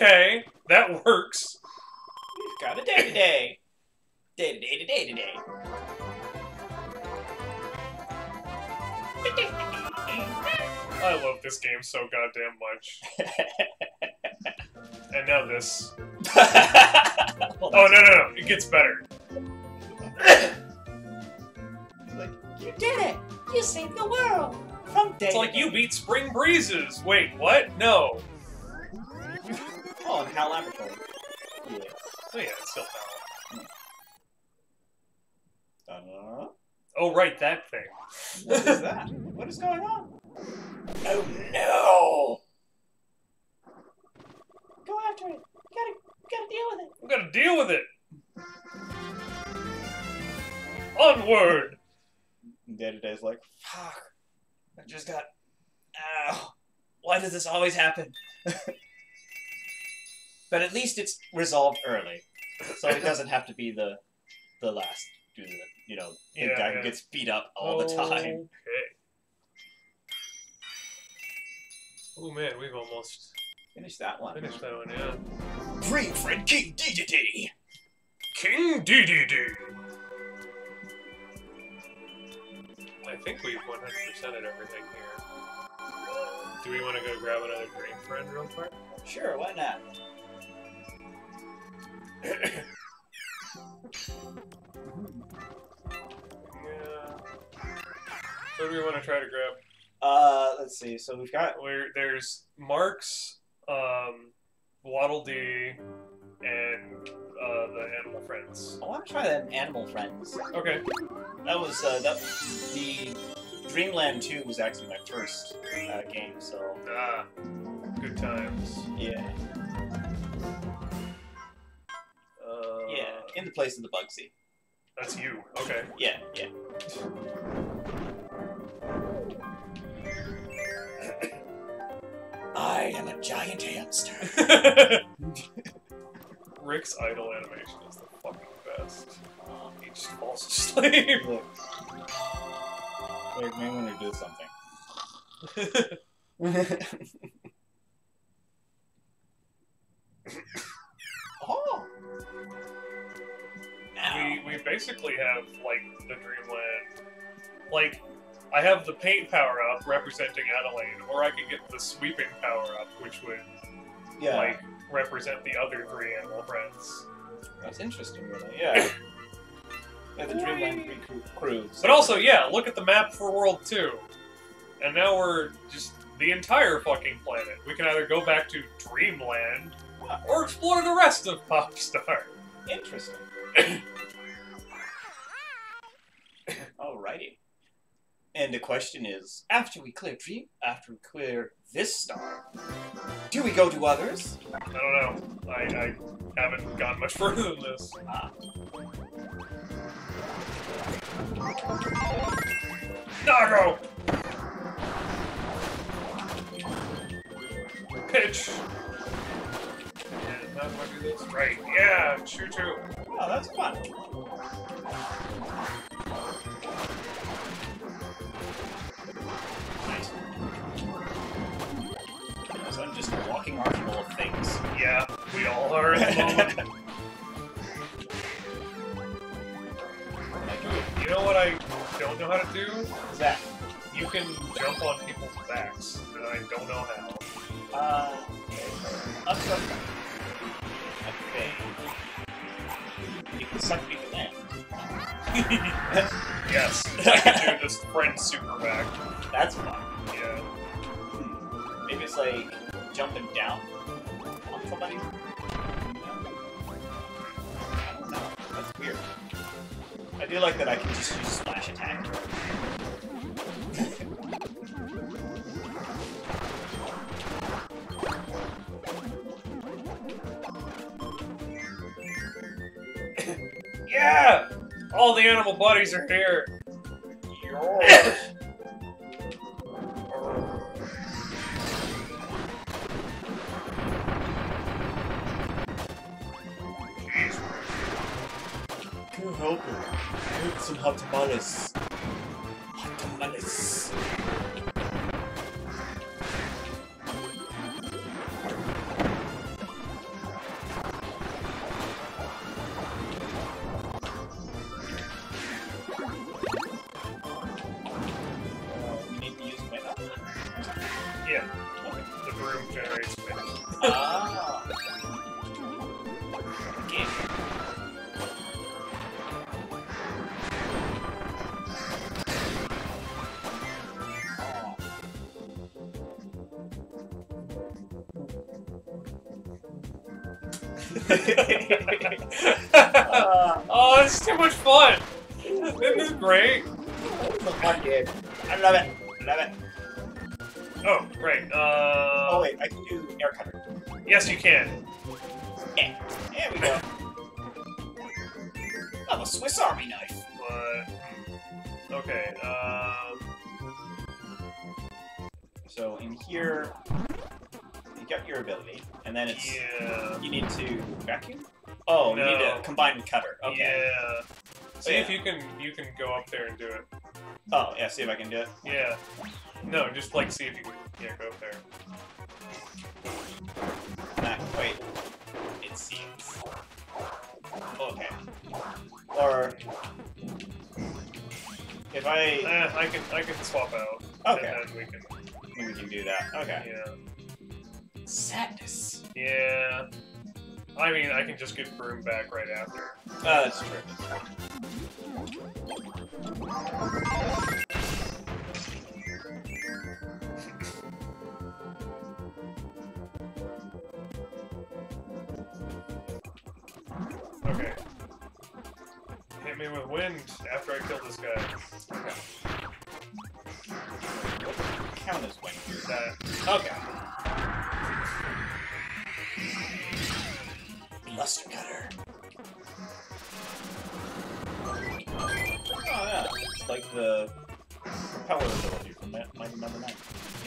Okay, that works. We've got a day today. Day to day to day to day. I love this game so goddamn much. And now this. Oh, well, Oh, no, no, no. It gets better. Like, you did it! You saved the world! From day It's like day. you beat Spring Breezes. Wait, what? No. Oh, and Hal Laboratory. Yeah. Oh, yeah, it's still Hal. Ta-da. Oh, right, that thing. What is that? What is going on? Oh no! Go after it. You gotta, you gotta deal with it. I'm gonna deal with it. Onward. Day to day's like, fuck. I just got. Ow. Why does this always happen? but at least it's resolved early, so it doesn't have to be the the last. Do the you know the Yeah, guy yeah. who gets beat up all the time. Okay. Oh man, we've almost finished that one. Finished that one, yeah. Dream Friend King Dedede. King Dedede. I think we've 100%ed everything here. Do we want to go grab another Dream Friend real quick? Sure, why not? Yeah. What do we want to try to grab? Uh, let's see. So we've got Where there's Marx, um, Waddle Dee, and uh, the Animal Friends. I want to try that Animal Friends. Okay. That was uh, that the Dreamland 2 was actually my first uh, game, so Ah, good times. yeah, yeah, in the place of the Bugsy. That's you. Okay. Yeah, yeah. I am a giant hamster. Rick's idle animation is the fucking best. He just falls asleep. Look. Wait, may want to do something. We we basically have like the Dreamland. Like, I have the paint power up representing Adeleine, or I could get the sweeping power up, which would yeah, like represent the other three animal friends. that's interesting, really. Yeah. Yeah, the Dreamland 3 crew. crew so- But also, yeah, look at the map for World Two, and now we're just the entire fucking planet. We can either go back to Dreamland or explore the rest of Popstar. Interesting. Alrighty. And the question is, after we clear Dream, after we clear this star, do we go to others? I don't know. I, I haven't gone much further than this. Ah. Nago! Pitch! How do I do this? Right, yeah, ChuChu. Oh, that's fun. Nice. So I'm just walking arsenal of things. Yeah, we all are at the moment. You know what I don't know how to do? What's that? You can jump on people's backs, and I don't know how. Uh, up some. Okay. You can yes, I can do this friend super back. That's fun. Yeah. Hmm. Maybe it's like jumping down on somebody. I don't know. That's weird. I do like that I can just use splash attack. Yeah! All the animal buddies are here. Can't help it. I need some hot tamales. Hot tamales. Yeah, there we go. I'm a Swiss Army knife. But hmm. okay. Um, So in here, you got your ability, and then it's yeah. you need to vacuum. Oh, you need to combine with cutter. Okay. Yeah. See if Yeah. you can you can go up there and do it. Oh, yeah, see if I can do it. Yeah. No, just like see if you can yeah go up there. Nah, wait. It seems. Okay. Or. If I. Eh, I can I can swap out. Okay. And then we can We can do that. Okay. yeah. Sadness. Yeah. I mean I can just get Broom back right after. Oh, that's true. Me with wind after I kill this guy. Count as wing. That Okay. Luster cutter. Oh, yeah. It's like the propeller ability from Ma- Mighty Number 9.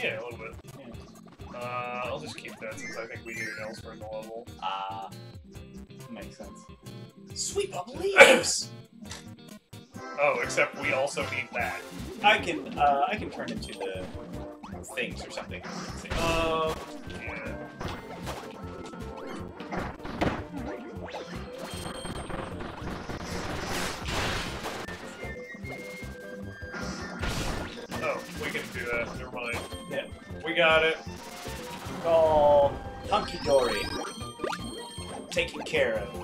yeah, a little bit. Yeah. Uh, I'll just keep that since I think we need it elsewhere in the level. Ah. makes sense. Sweep up leaves. Oh, except we also need that. I can, uh, I can turn into the things or something. Um, yeah. Oh, we can do that. Never mind. Yeah. We got it. Call Hunky Dory. Taken care of.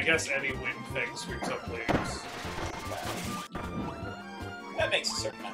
I guess any wind thing sweeps up leaves. That makes a certain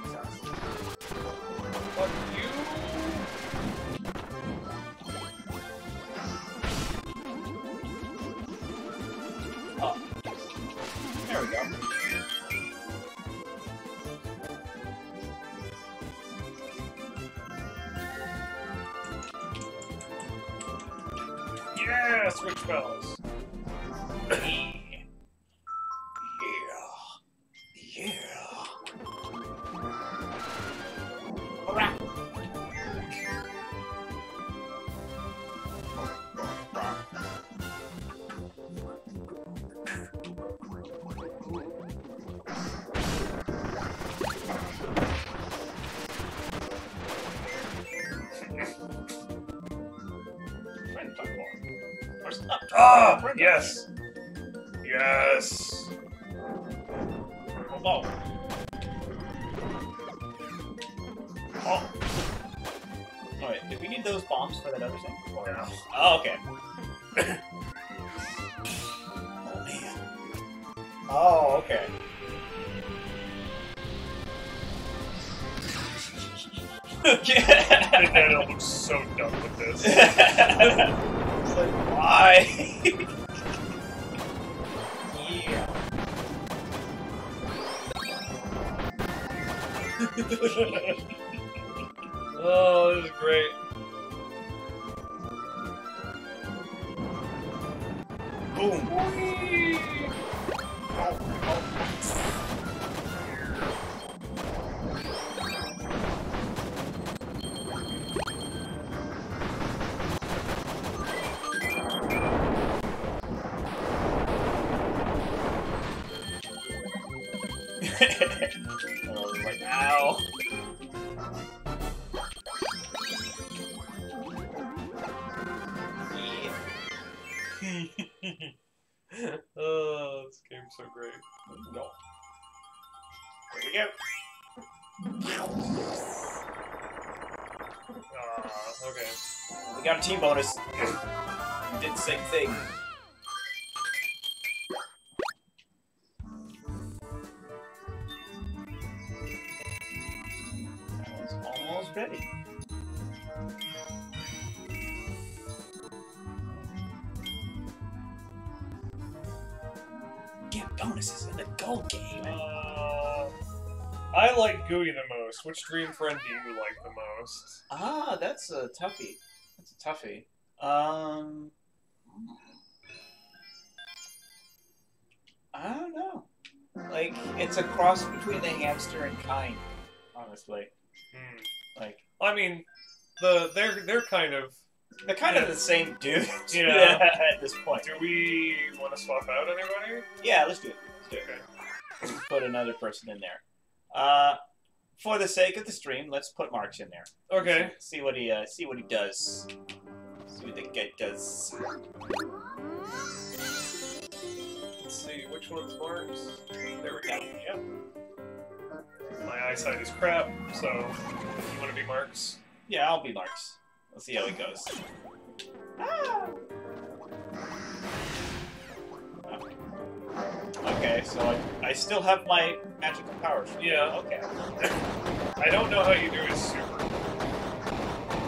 team bonus. We did the same thing. That was almost ready. Get bonuses in the gold game. Uh, I like Gooey the most. Which dream friend do you like the most? Ah, that's a toughie. That's a toughie. Um, I don't know. Like, it's a cross between the hamster and Kine, honestly. Hmm. Like, I mean, the they're they're kind of They're kind of the same dude. you Yeah. at this point. Do we want to swap out anybody? Yeah, let's do it. Let's do it. Okay. Put another person in there. Uh, for the sake of the stream, let's put Marx in there. Okay. See, see what he uh, see what he does. See what the guy does. Let's see which one's Marx. There we go. Yep. My eyesight is crap, so you want to be Marx? Yeah, I'll be Marx. Let's see how he goes. Ah! Okay, so I, I still have my magical powers. Yeah. Okay. I don't know how you do his super.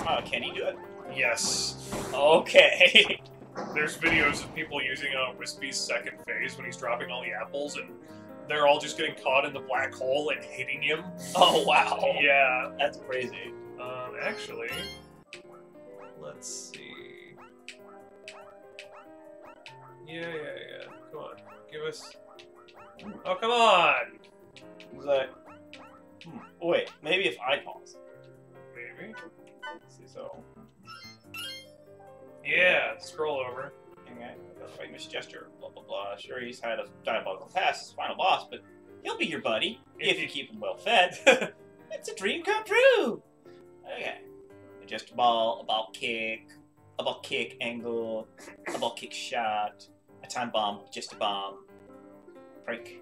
Uh, can he do it? Yes. Okay. There's videos of people using uh, Wispy's second phase when he's dropping all the apples, and they're all just getting caught in the black hole and hitting him. oh wow. Yeah. That's crazy. Um, actually, let's see. Yeah, yeah, yeah. Come on, give us. Oh, come on! He's like, hmm. wait, maybe if I pause. Maybe. Let's see, so Yeah. Scroll over. okay, the famous gesture, blah blah blah. Sure, he's had a diabolical past, his final boss, but he'll be your buddy if you keep him well fed. it's a dream come true. Okay, just a ball, a ball kick, a ball kick angle, a ball kick shot, a time bomb, just a bomb, prank.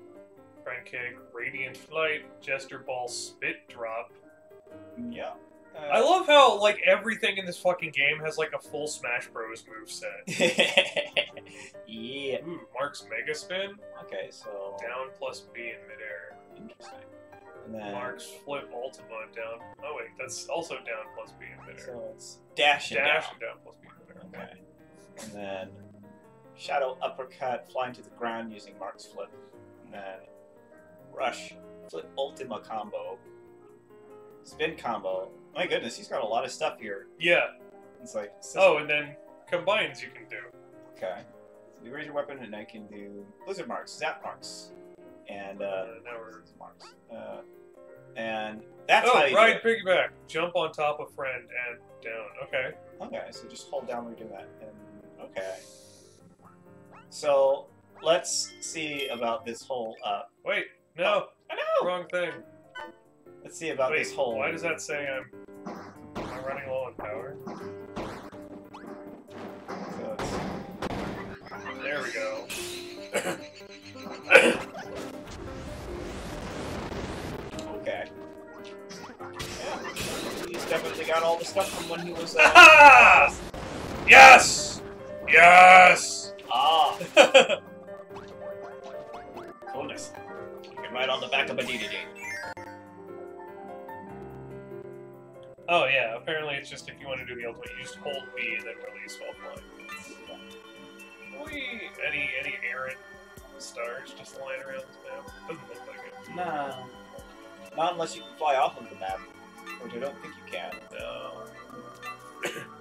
Crank kick, radiant flight, jester ball, spit drop. Yeah. Uh, I love how like everything in this fucking game has like a full Smash Bros. move set. yeah. Ooh, Marx Mega Spin, Okay, so down plus B in midair. interesting. And then Marx Flip Ultima down. Oh wait, that's also down plus B in midair. so it's dash and Dash down. and down plus B in midair. Okay. And then shadow uppercut, flying to the ground using Marx flip. And then rush, flip Ultima combo, spin combo. My goodness, he's got a lot of stuff here. Yeah. It's like it Oh, and then combines you can do. okay. So you raise your weapon, and I can do blizzard Marx, zap Marx, and uh, Uh, now we're. Marx. Uh, and that's how Oh, you do ride piggyback. Jump on top of friend and down. Okay. Okay, so just hold down when you do that. And okay. So let's see about this whole. Uh, Wait, no, I know. wrong thing. Let's see about Wait, this whole. why does that say I'm, I'm running low on power? So it's- There we go. okay. Yeah, he's definitely got all the stuff from when he was. Uh, yes! Yes! coolness. You can ride on the back of a Dedede. oh yeah, apparently it's just if you want to do the ultimate, you just hold B and then release while flying. We any any errant stars just lying around this map? Doesn't look like it. No. Not unless you can fly off of the map, which I don't think you can. No.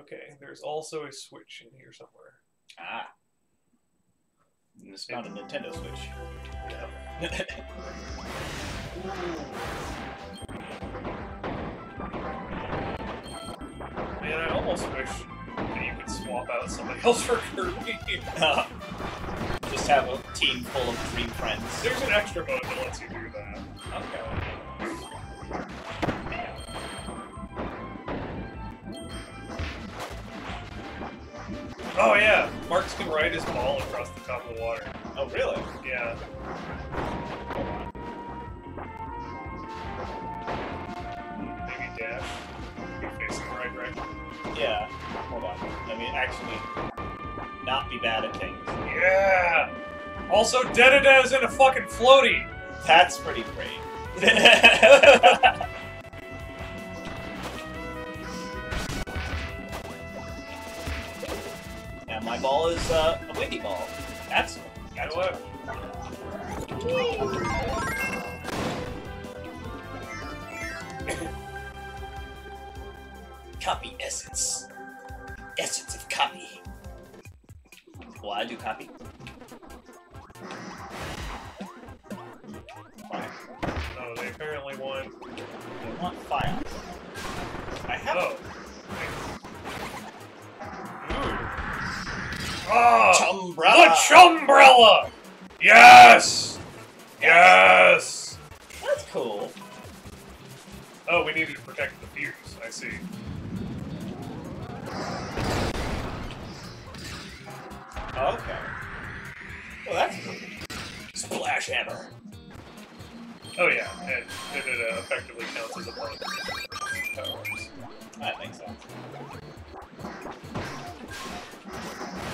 okay, there's also a switch in here somewhere. Ah. And It's not a Nintendo Switch. Yeah. Man, I almost wish that you could swap out somebody else for Kirby. Just have a team full of dream friends. There's an extra mode that lets you do that. Okay. Oh yeah, Marx can ride his ball across the top of the water. Oh, really? Yeah. Maybe dash. Be facing the right direction. Yeah. Hold on. Let me actually not be bad at things. Yeah. Also, Dedede is in a fucking floaty. That's pretty great. my ball is uh, a windy ball. That's gotta work. Copy essence. Essence of copy. Well, I do copy. Fire. Oh, they apparently want. I want fire. Chumbrella. the Yes! Yes! That's cool. Oh, we needed to protect the piers. I see. Okay. Well, that's cool. Splash hammer. Oh yeah, and, and it uh, effectively counts as a point. Powers. That makes sense. I do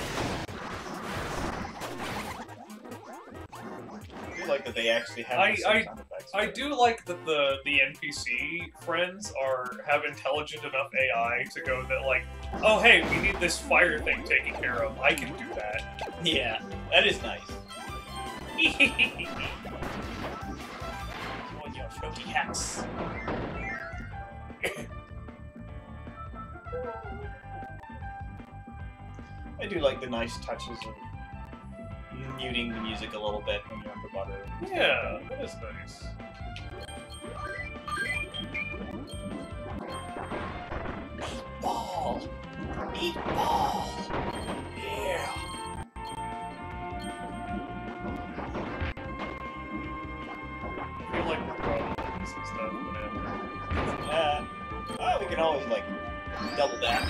like that they actually have I- I- I do like that the the NPC friends are have intelligent enough AI to go that like, oh hey, we need this fire thing taken care of. I can do that. Yeah, that is nice. Oh, your floaty hats. I do like the nice touches of muting the music a little bit when you're underwater. yeah, that is nice. Ball. Eat ball. Yeah. I feel like we're probably some stuff, but Uh, well, we can always like double back.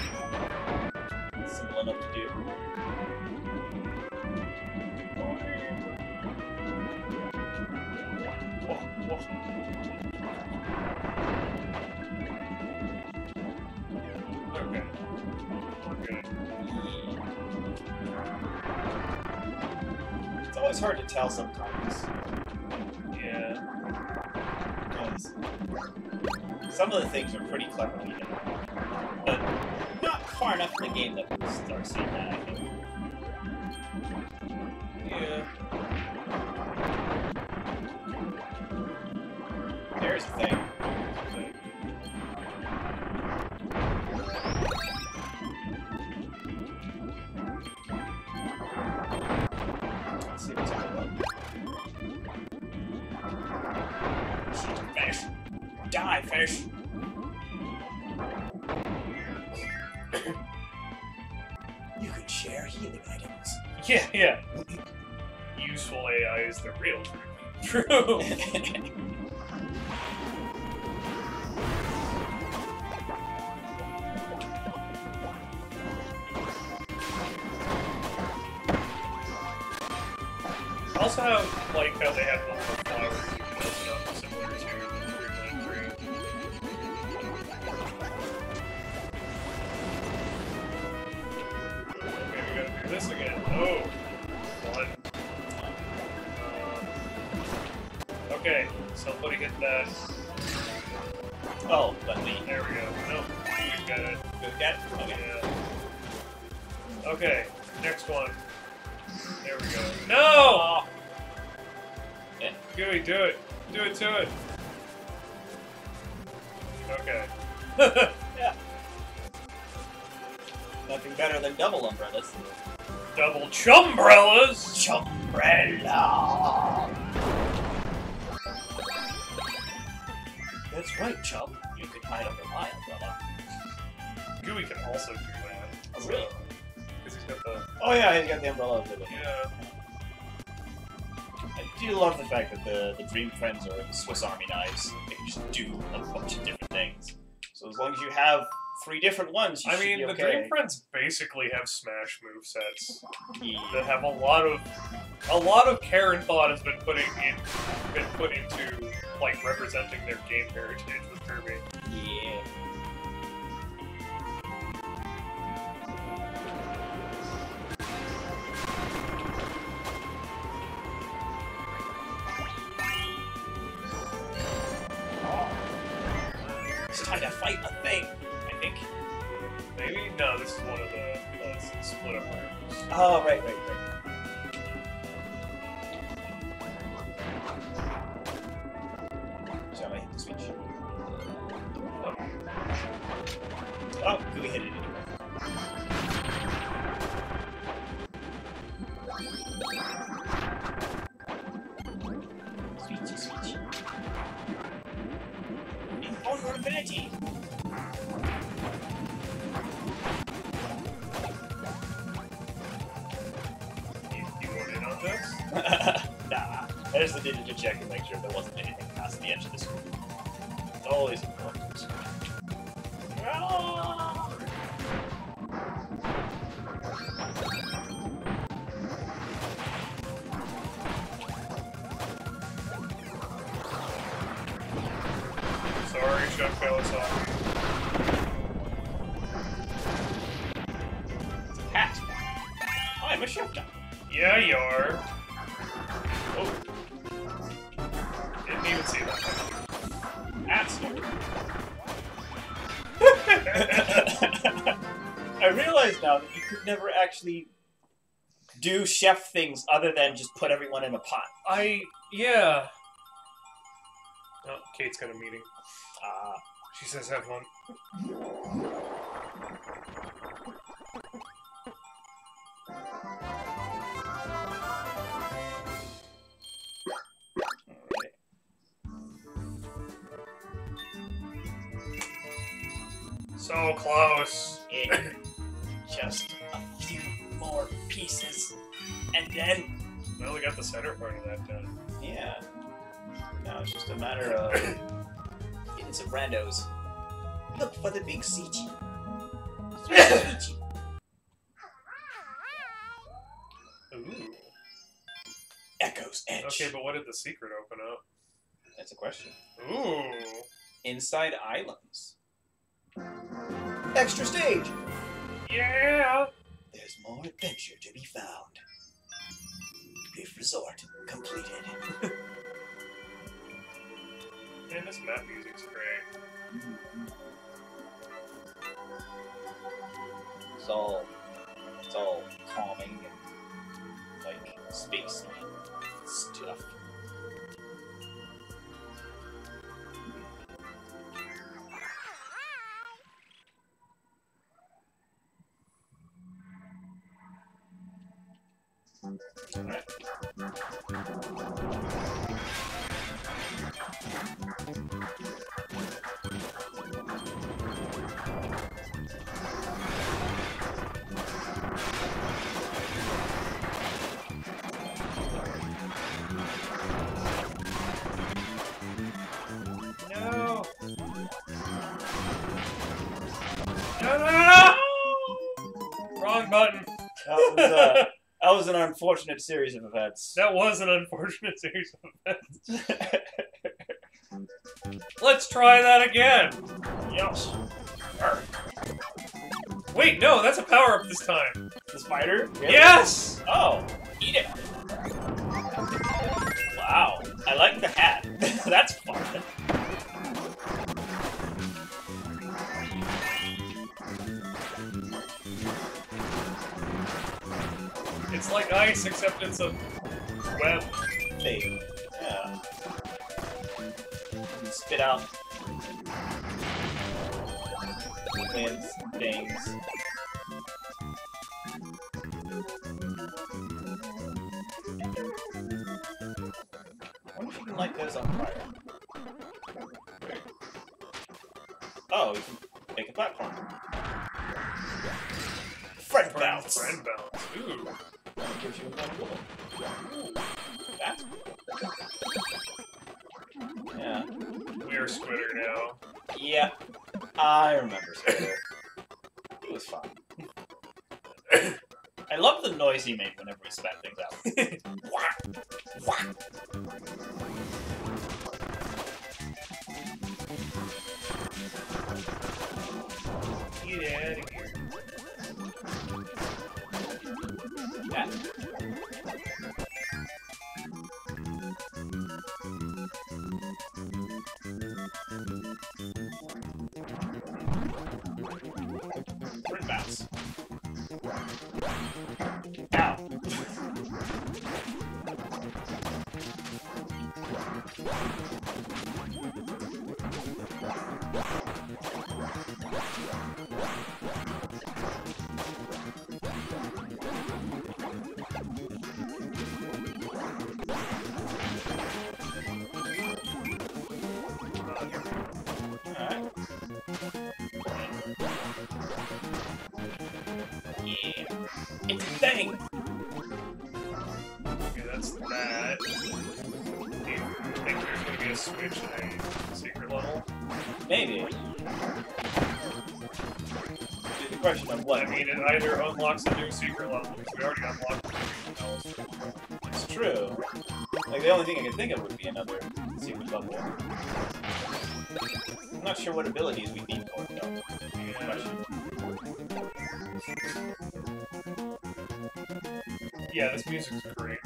Simple enough to do. It's always hard to tell sometimes Yeah. because some of the things are pretty cleverly done, but not far enough in the game that we'll start seeing that. I think. Yeah. There's the thing. Let's see what's on the Fish. Die, fish. you can share healing items. Yeah, yeah. Useful AI is the real truth. True. I also have like how they have the little flowers you can open up similar to Greenland Tree. Okay, we gotta do this again. Oh, one. Uh, okay, somebody hit that. Oh, but me. There we go. Nope, we got it. Good get it? Okay. Yeah. Okay, Do it. Do it to it. Okay. yeah. Nothing better than double umbrellas. Double chumbrellas! Chumbrella. That's right, chum. You can hide under my umbrella. Gooey can also do that. Oh, really? Because he's got the. Oh yeah, he's got the umbrella. Yeah. I do love the fact that the, the Dream Friends are the Swiss Army knives. They can just do a bunch of different things. So as long as you have three different ones, you I mean, be the. Dream Friends basically have Smash move sets Yeah. that have a lot of a lot of care and thought has been putting in been put into like representing their game heritage with Kirby. Oh, right, right. Didn't see that. That's I realize now that you could never actually do chef things other than just put everyone in a pot. I yeah. Oh, Kate's got a meeting. Ah, She says have fun. So close. Yeah. Just a few more pieces. And then, Well, we got the center part of that done. yeah. Now it's just a matter of getting some randos. Look for the big CG. CG. Ooh. Echo's Edge. Okay, but what did the secret open up? That's a question. Ooh. Inside Islands. Extra stage! Yeah. There's more adventure to be found. Reef Resort completed. Man, this map music's great. It's all, it's all calming and like spacey and stuff. さよ。An unfortunate series of events. That was an unfortunate series of events. Let's try that again. yes. Wait, no, that's a power up this time. The spider? Really? Yes! Oh, eat it. Wow, I like the hat. That's fun. It's like ice, except it's a web. Thing. Yeah. Spit out plants, things. I wonder if you can light those on fire. Oh, you can make a platform. Friend bounce. Friend bounce. Ooh. That gives you a double. Ooh, that's cool. Yeah. We are Squitter now. Yeah. I remember Spider. It was fun. I love the noise he made whenever he spat things out. it either unlocks a new secret level, which we already unlocked. It's true. Like, the only thing I can think of would be another secret level. I'm not sure what abilities we need for it, though. Yeah. Question. Yeah, this music's great.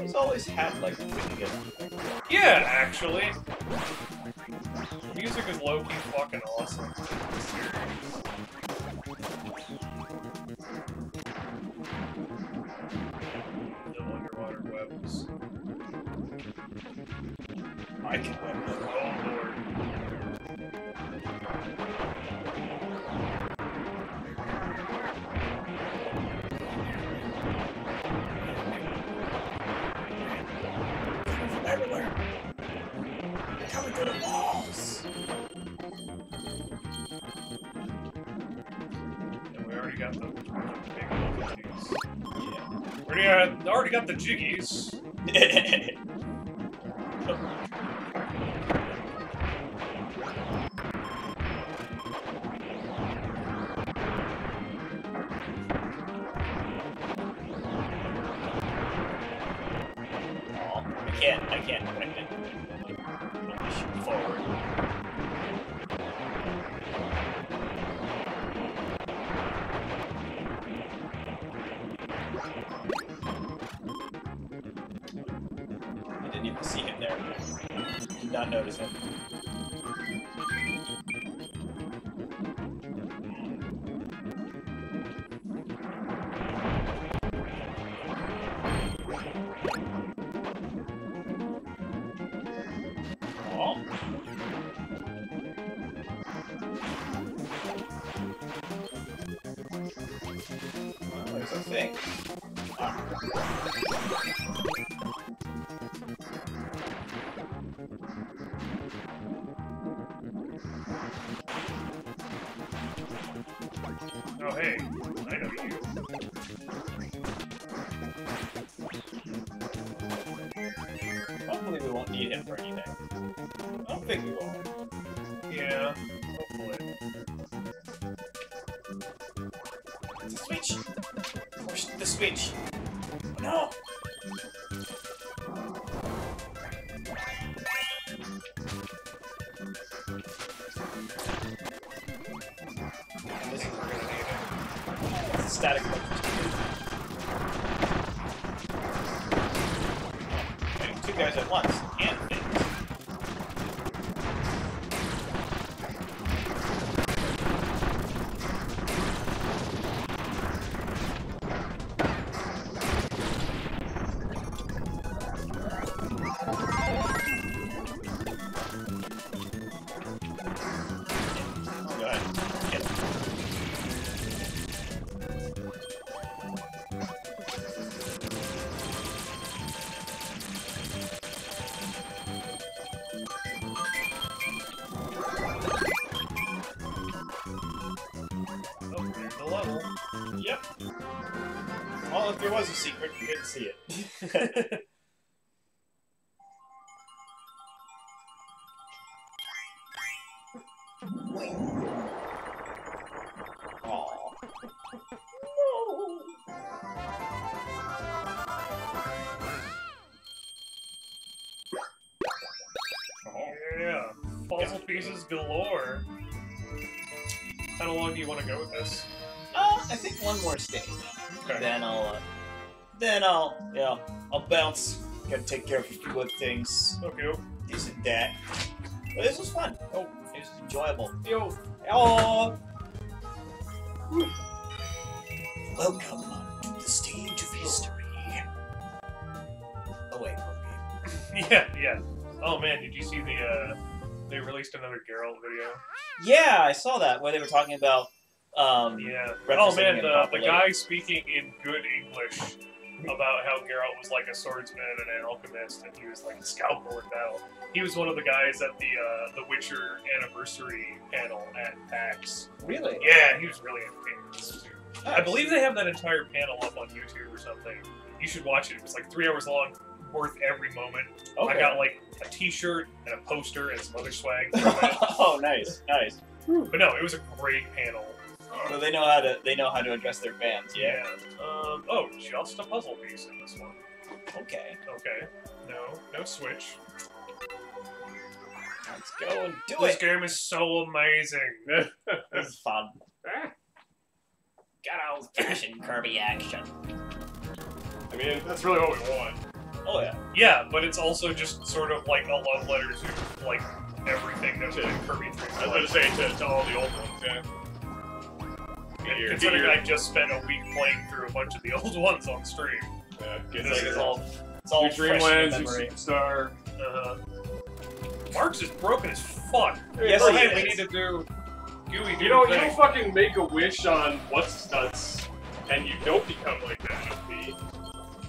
He's always had, like. Yeah, actually. Music is low-key fucking awesome. Already got the big. Yeah. Already, got- already got the jiggies. Push Well, if there was a secret, You didn't see it. Aw. Yeah, puzzle pieces galore. How long do you want to go with this? Uh, I think one more stage. Okay. Then I'll, uh, then I'll, you know, I'll bounce. Gotta take care of a few other things. Okay. This and that. But this was fun. Oh, it was enjoyable. Yo. Oh, Welcome to the stage of history. Oh wait, game. Yeah, yeah. Oh man, did you see the? uh They released another Geralt video. yeah, I saw that where they were talking about. Um, Yeah. Oh man, the, the guy speaking in good English about how Geralt was like a swordsman and an alchemist, and he was like a scalpel in battle. He was one of the guys at the uh, the Witcher anniversary panel at PAX. really? Yeah, he was really entertaining. to. I believe they have that entire panel up on YouTube or something. You should watch it. It was like three hours long, worth every moment. Okay. I got like a T-shirt and a poster and some other swag. oh, nice, nice. but no, it was a great panel. So they know how to they know how to address their fans. Yeah. Um, oh, just a puzzle piece in this one. Okay. Okay. No, no switch. Let's go and do this it. game is so amazing. This is fun. Got old fashioned Kirby action. I mean, that's really what we want. Oh yeah. yeah, but it's also just sort of like a love letter to like everything that's in Kirby 3. I was to say to, to all the old ones, yeah. Get your, Considering your, I just spent a week playing through a bunch of the old ones on stream. uh, get It's like it's all it's all your fresh in Dreamlands, the your memory. Uh, Marx is broken as fuck. Yes, oh, hey, we need to do Gooey. You don't, you don't fucking make a wish on what's nuts, and you don't become like that. Pete.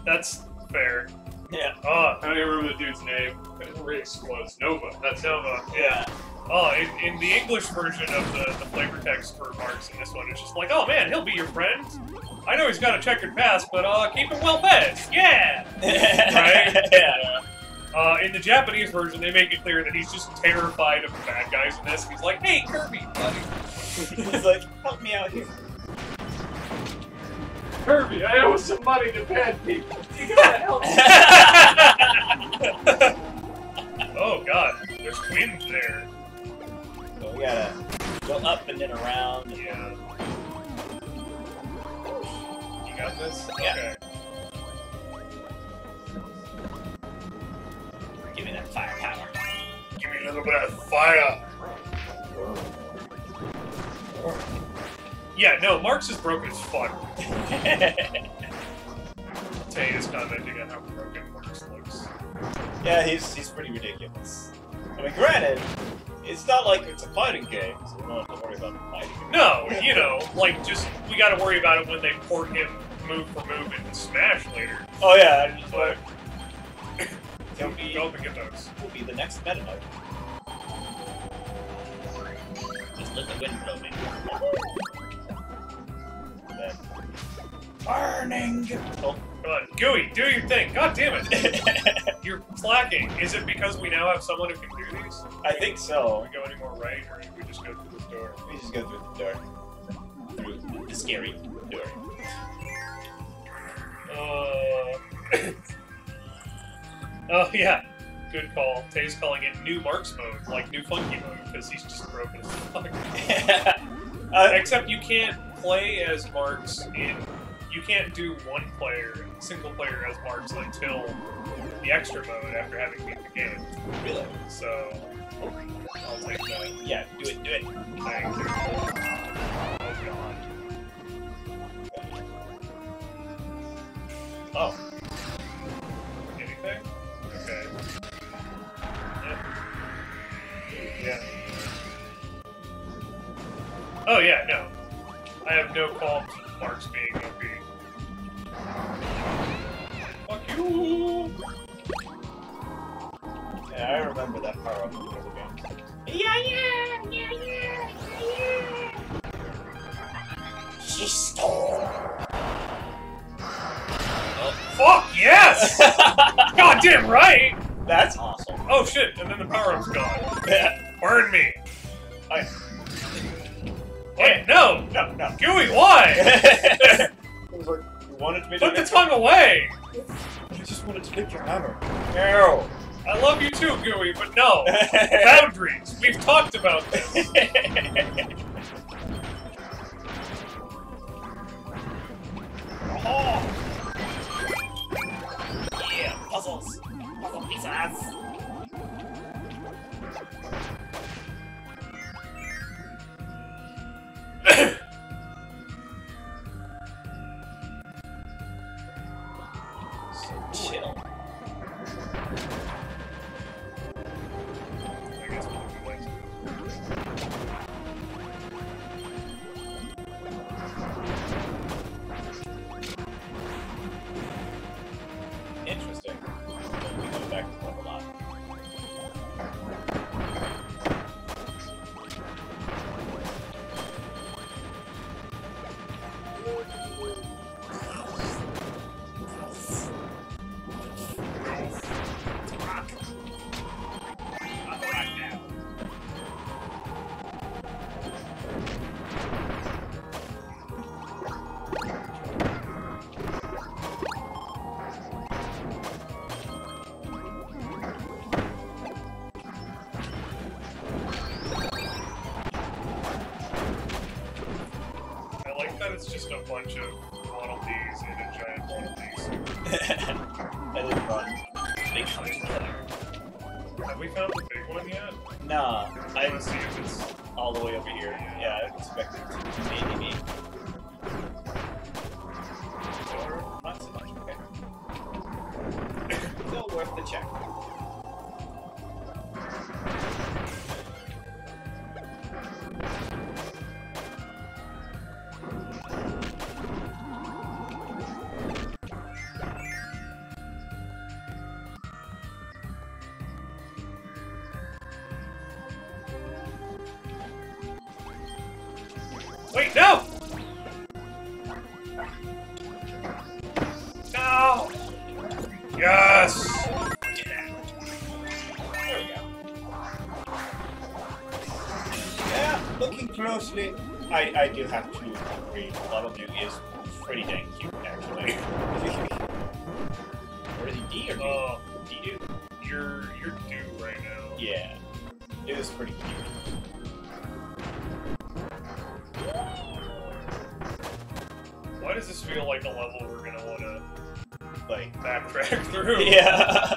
That's fair. Yeah. Oh, I don't even remember the dude's name. It really explodes. Nova. That's it. Nova. Yeah. Oh, in, in the English version of the, the flavor text for Marx in this one, it's just like, oh man, he'll be your friend. I know he's got a checkered past, but uh, keep him well fed. Yeah. Right? Yeah. Uh, in the Japanese version, they make it clear that he's just terrified of the bad guys in this. He's like, hey, Kirby, buddy. He's like, help me out here. Kirby, I owe some money to bad people. You gotta help me. oh god, there's wind there. We gotta go up and then around. And Yeah. You got this? Yeah. Okay. give me that firepower. Give me a little bit of fire. Yeah, no, Marx is broken as fuck. Tay is commenting on how broken Marx looks. yeah, he's he's pretty ridiculous. I mean, granted, it's not like it's a fighting game, so we don't have to worry about the fighting. No, you know, like just we gotta worry about it when they port him move for move into Smash later. Oh yeah, and just But like he'll be go up and get those. will be the next Meta Knight. Just let the wind blow me. Burning. Oh. Come on, Gooey, do your thing. God damn it. You're slacking. Is it because we now have someone who can do these? I think Do so. we go any more right, or do we just go through this door? We just go through the door. Through the scary door. Uh... oh yeah, good call. Tay's calling it new Marx mode, like new funky mode, because he's just broken as fuck. uh, Except you can't play as Marx in. You can't do one player, single player as Marx until the extra mode after having beat the game. really? So I'll take that. Yeah, do it, do it. Thank you. Oh god. Oh, Anything? Okay. Yeah. Yeah. Oh yeah, no. I have no qualms with Marx being OP. Fuck you! yeah, I remember that power up in the other game. Yeah, yeah, yeah, yeah, yeah. She stole. Oh, fuck yes! Goddamn right! That's awesome. Oh shit, and then the power up's gone. Yeah. Burn me! I, Hey, no! no, no. Gooey, why? it was like, you wanted me to Put the tongue away! I just wanted to lick your hammer. No. I love you too, Gooey, but no. Boundaries. We've talked about this. oh. Yeah, puzzles. Puzzle pieces. Chill. It's just a bunch of Waddle Dees and a giant Waddle Dees. and then run. They come together. Have we found the big one yet? Nah, I Let's see if it's. all the way over here. Yeah, I expected to pretty dang cute, actually. or is he D or D? Oh, D Doo? you're you're due right now. Yeah. It was pretty cute. Why does this feel like a level we're gonna wanna Like, backtrack through? yeah.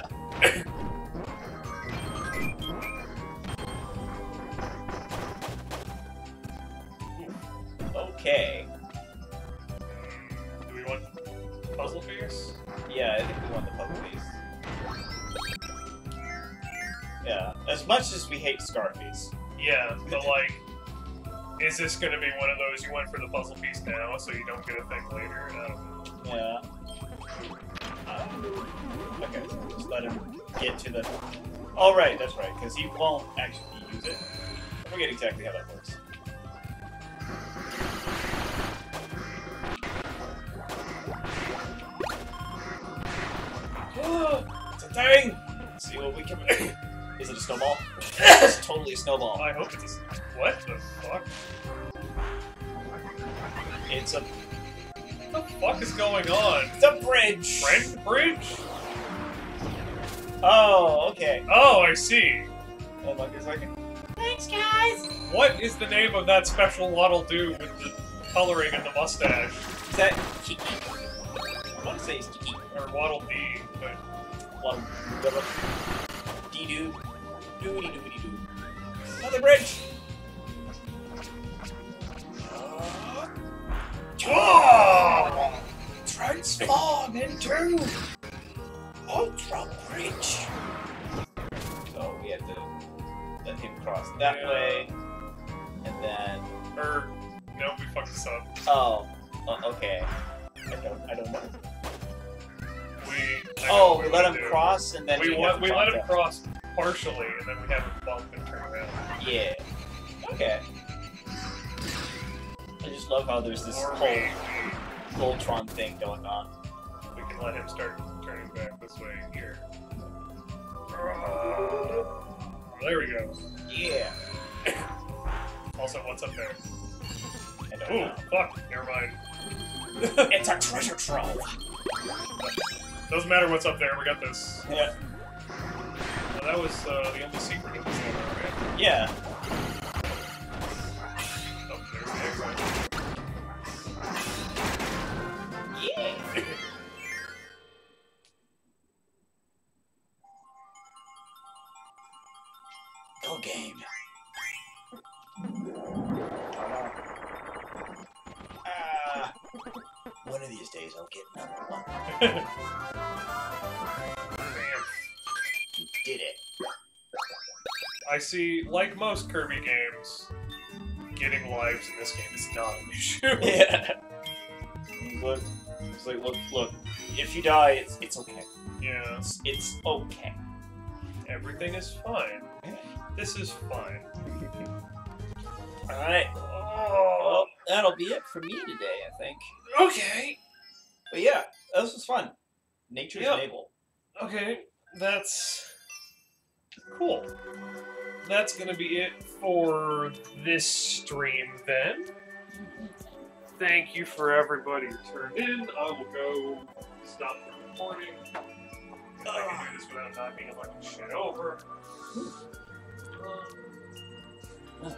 now, so you don't get a thing later? I. Yeah. Um, okay, just let him get to the. Oh, right, that's right, because he won't actually use it. I forget exactly how that works. it's a thing! Let's see what we can. Is it a snowball? it's totally a snowball. I hope it's. What the fuck? It's a, What the fuck is going on? it's a bridge! Friend bridge? Oh, okay. Oh, I see. Hold on a second. Thanks, guys. What is the name of that special Waddle Doo with the coloring and the mustache? Is that Kiki? I want to say it's Kiki. Or Waddle Dee, but One, double, dee doo, doody doody doo. Another bridge. Oh! transform into Ultra Bridge. So we have to let him cross that Yeah. way, and then Or no, we fucked this up. oh, uh, okay. I don't, I don't know. We I Oh, we let wanna him do. cross, and then We have we let him contact- cross partially, and then we have him bump and turn around. Yeah. Okay. I just love how there's this Or whole we, Voltron thing going on. we can let him start turning back this way here. There we go. Yeah. Also, what's up there? I don't Ooh, know. fuck. Never mind. It's a treasure trove. Doesn't matter what's up there. We got this. Yeah. Well, that was uh, the only secret of this level, right? Yeah. Game. Ah. one of these days I'll get number one. You did it. I see, like most Kirby games, getting lives in this game is not an issue. Yeah. Look, it's like, look, look. If you die, it's it's okay. yeah, It's, it's okay. everything is fine. This is fine. Alright. Oh, Well, that'll be it for me today, I think. okay. But yeah, this was fun. Nature's. Navel. Okay, that's cool. That's gonna be it for this stream then. Thank you for everybody who turned in. I will go stop the recording. If I can do this without knocking a bunch of shit over. Um,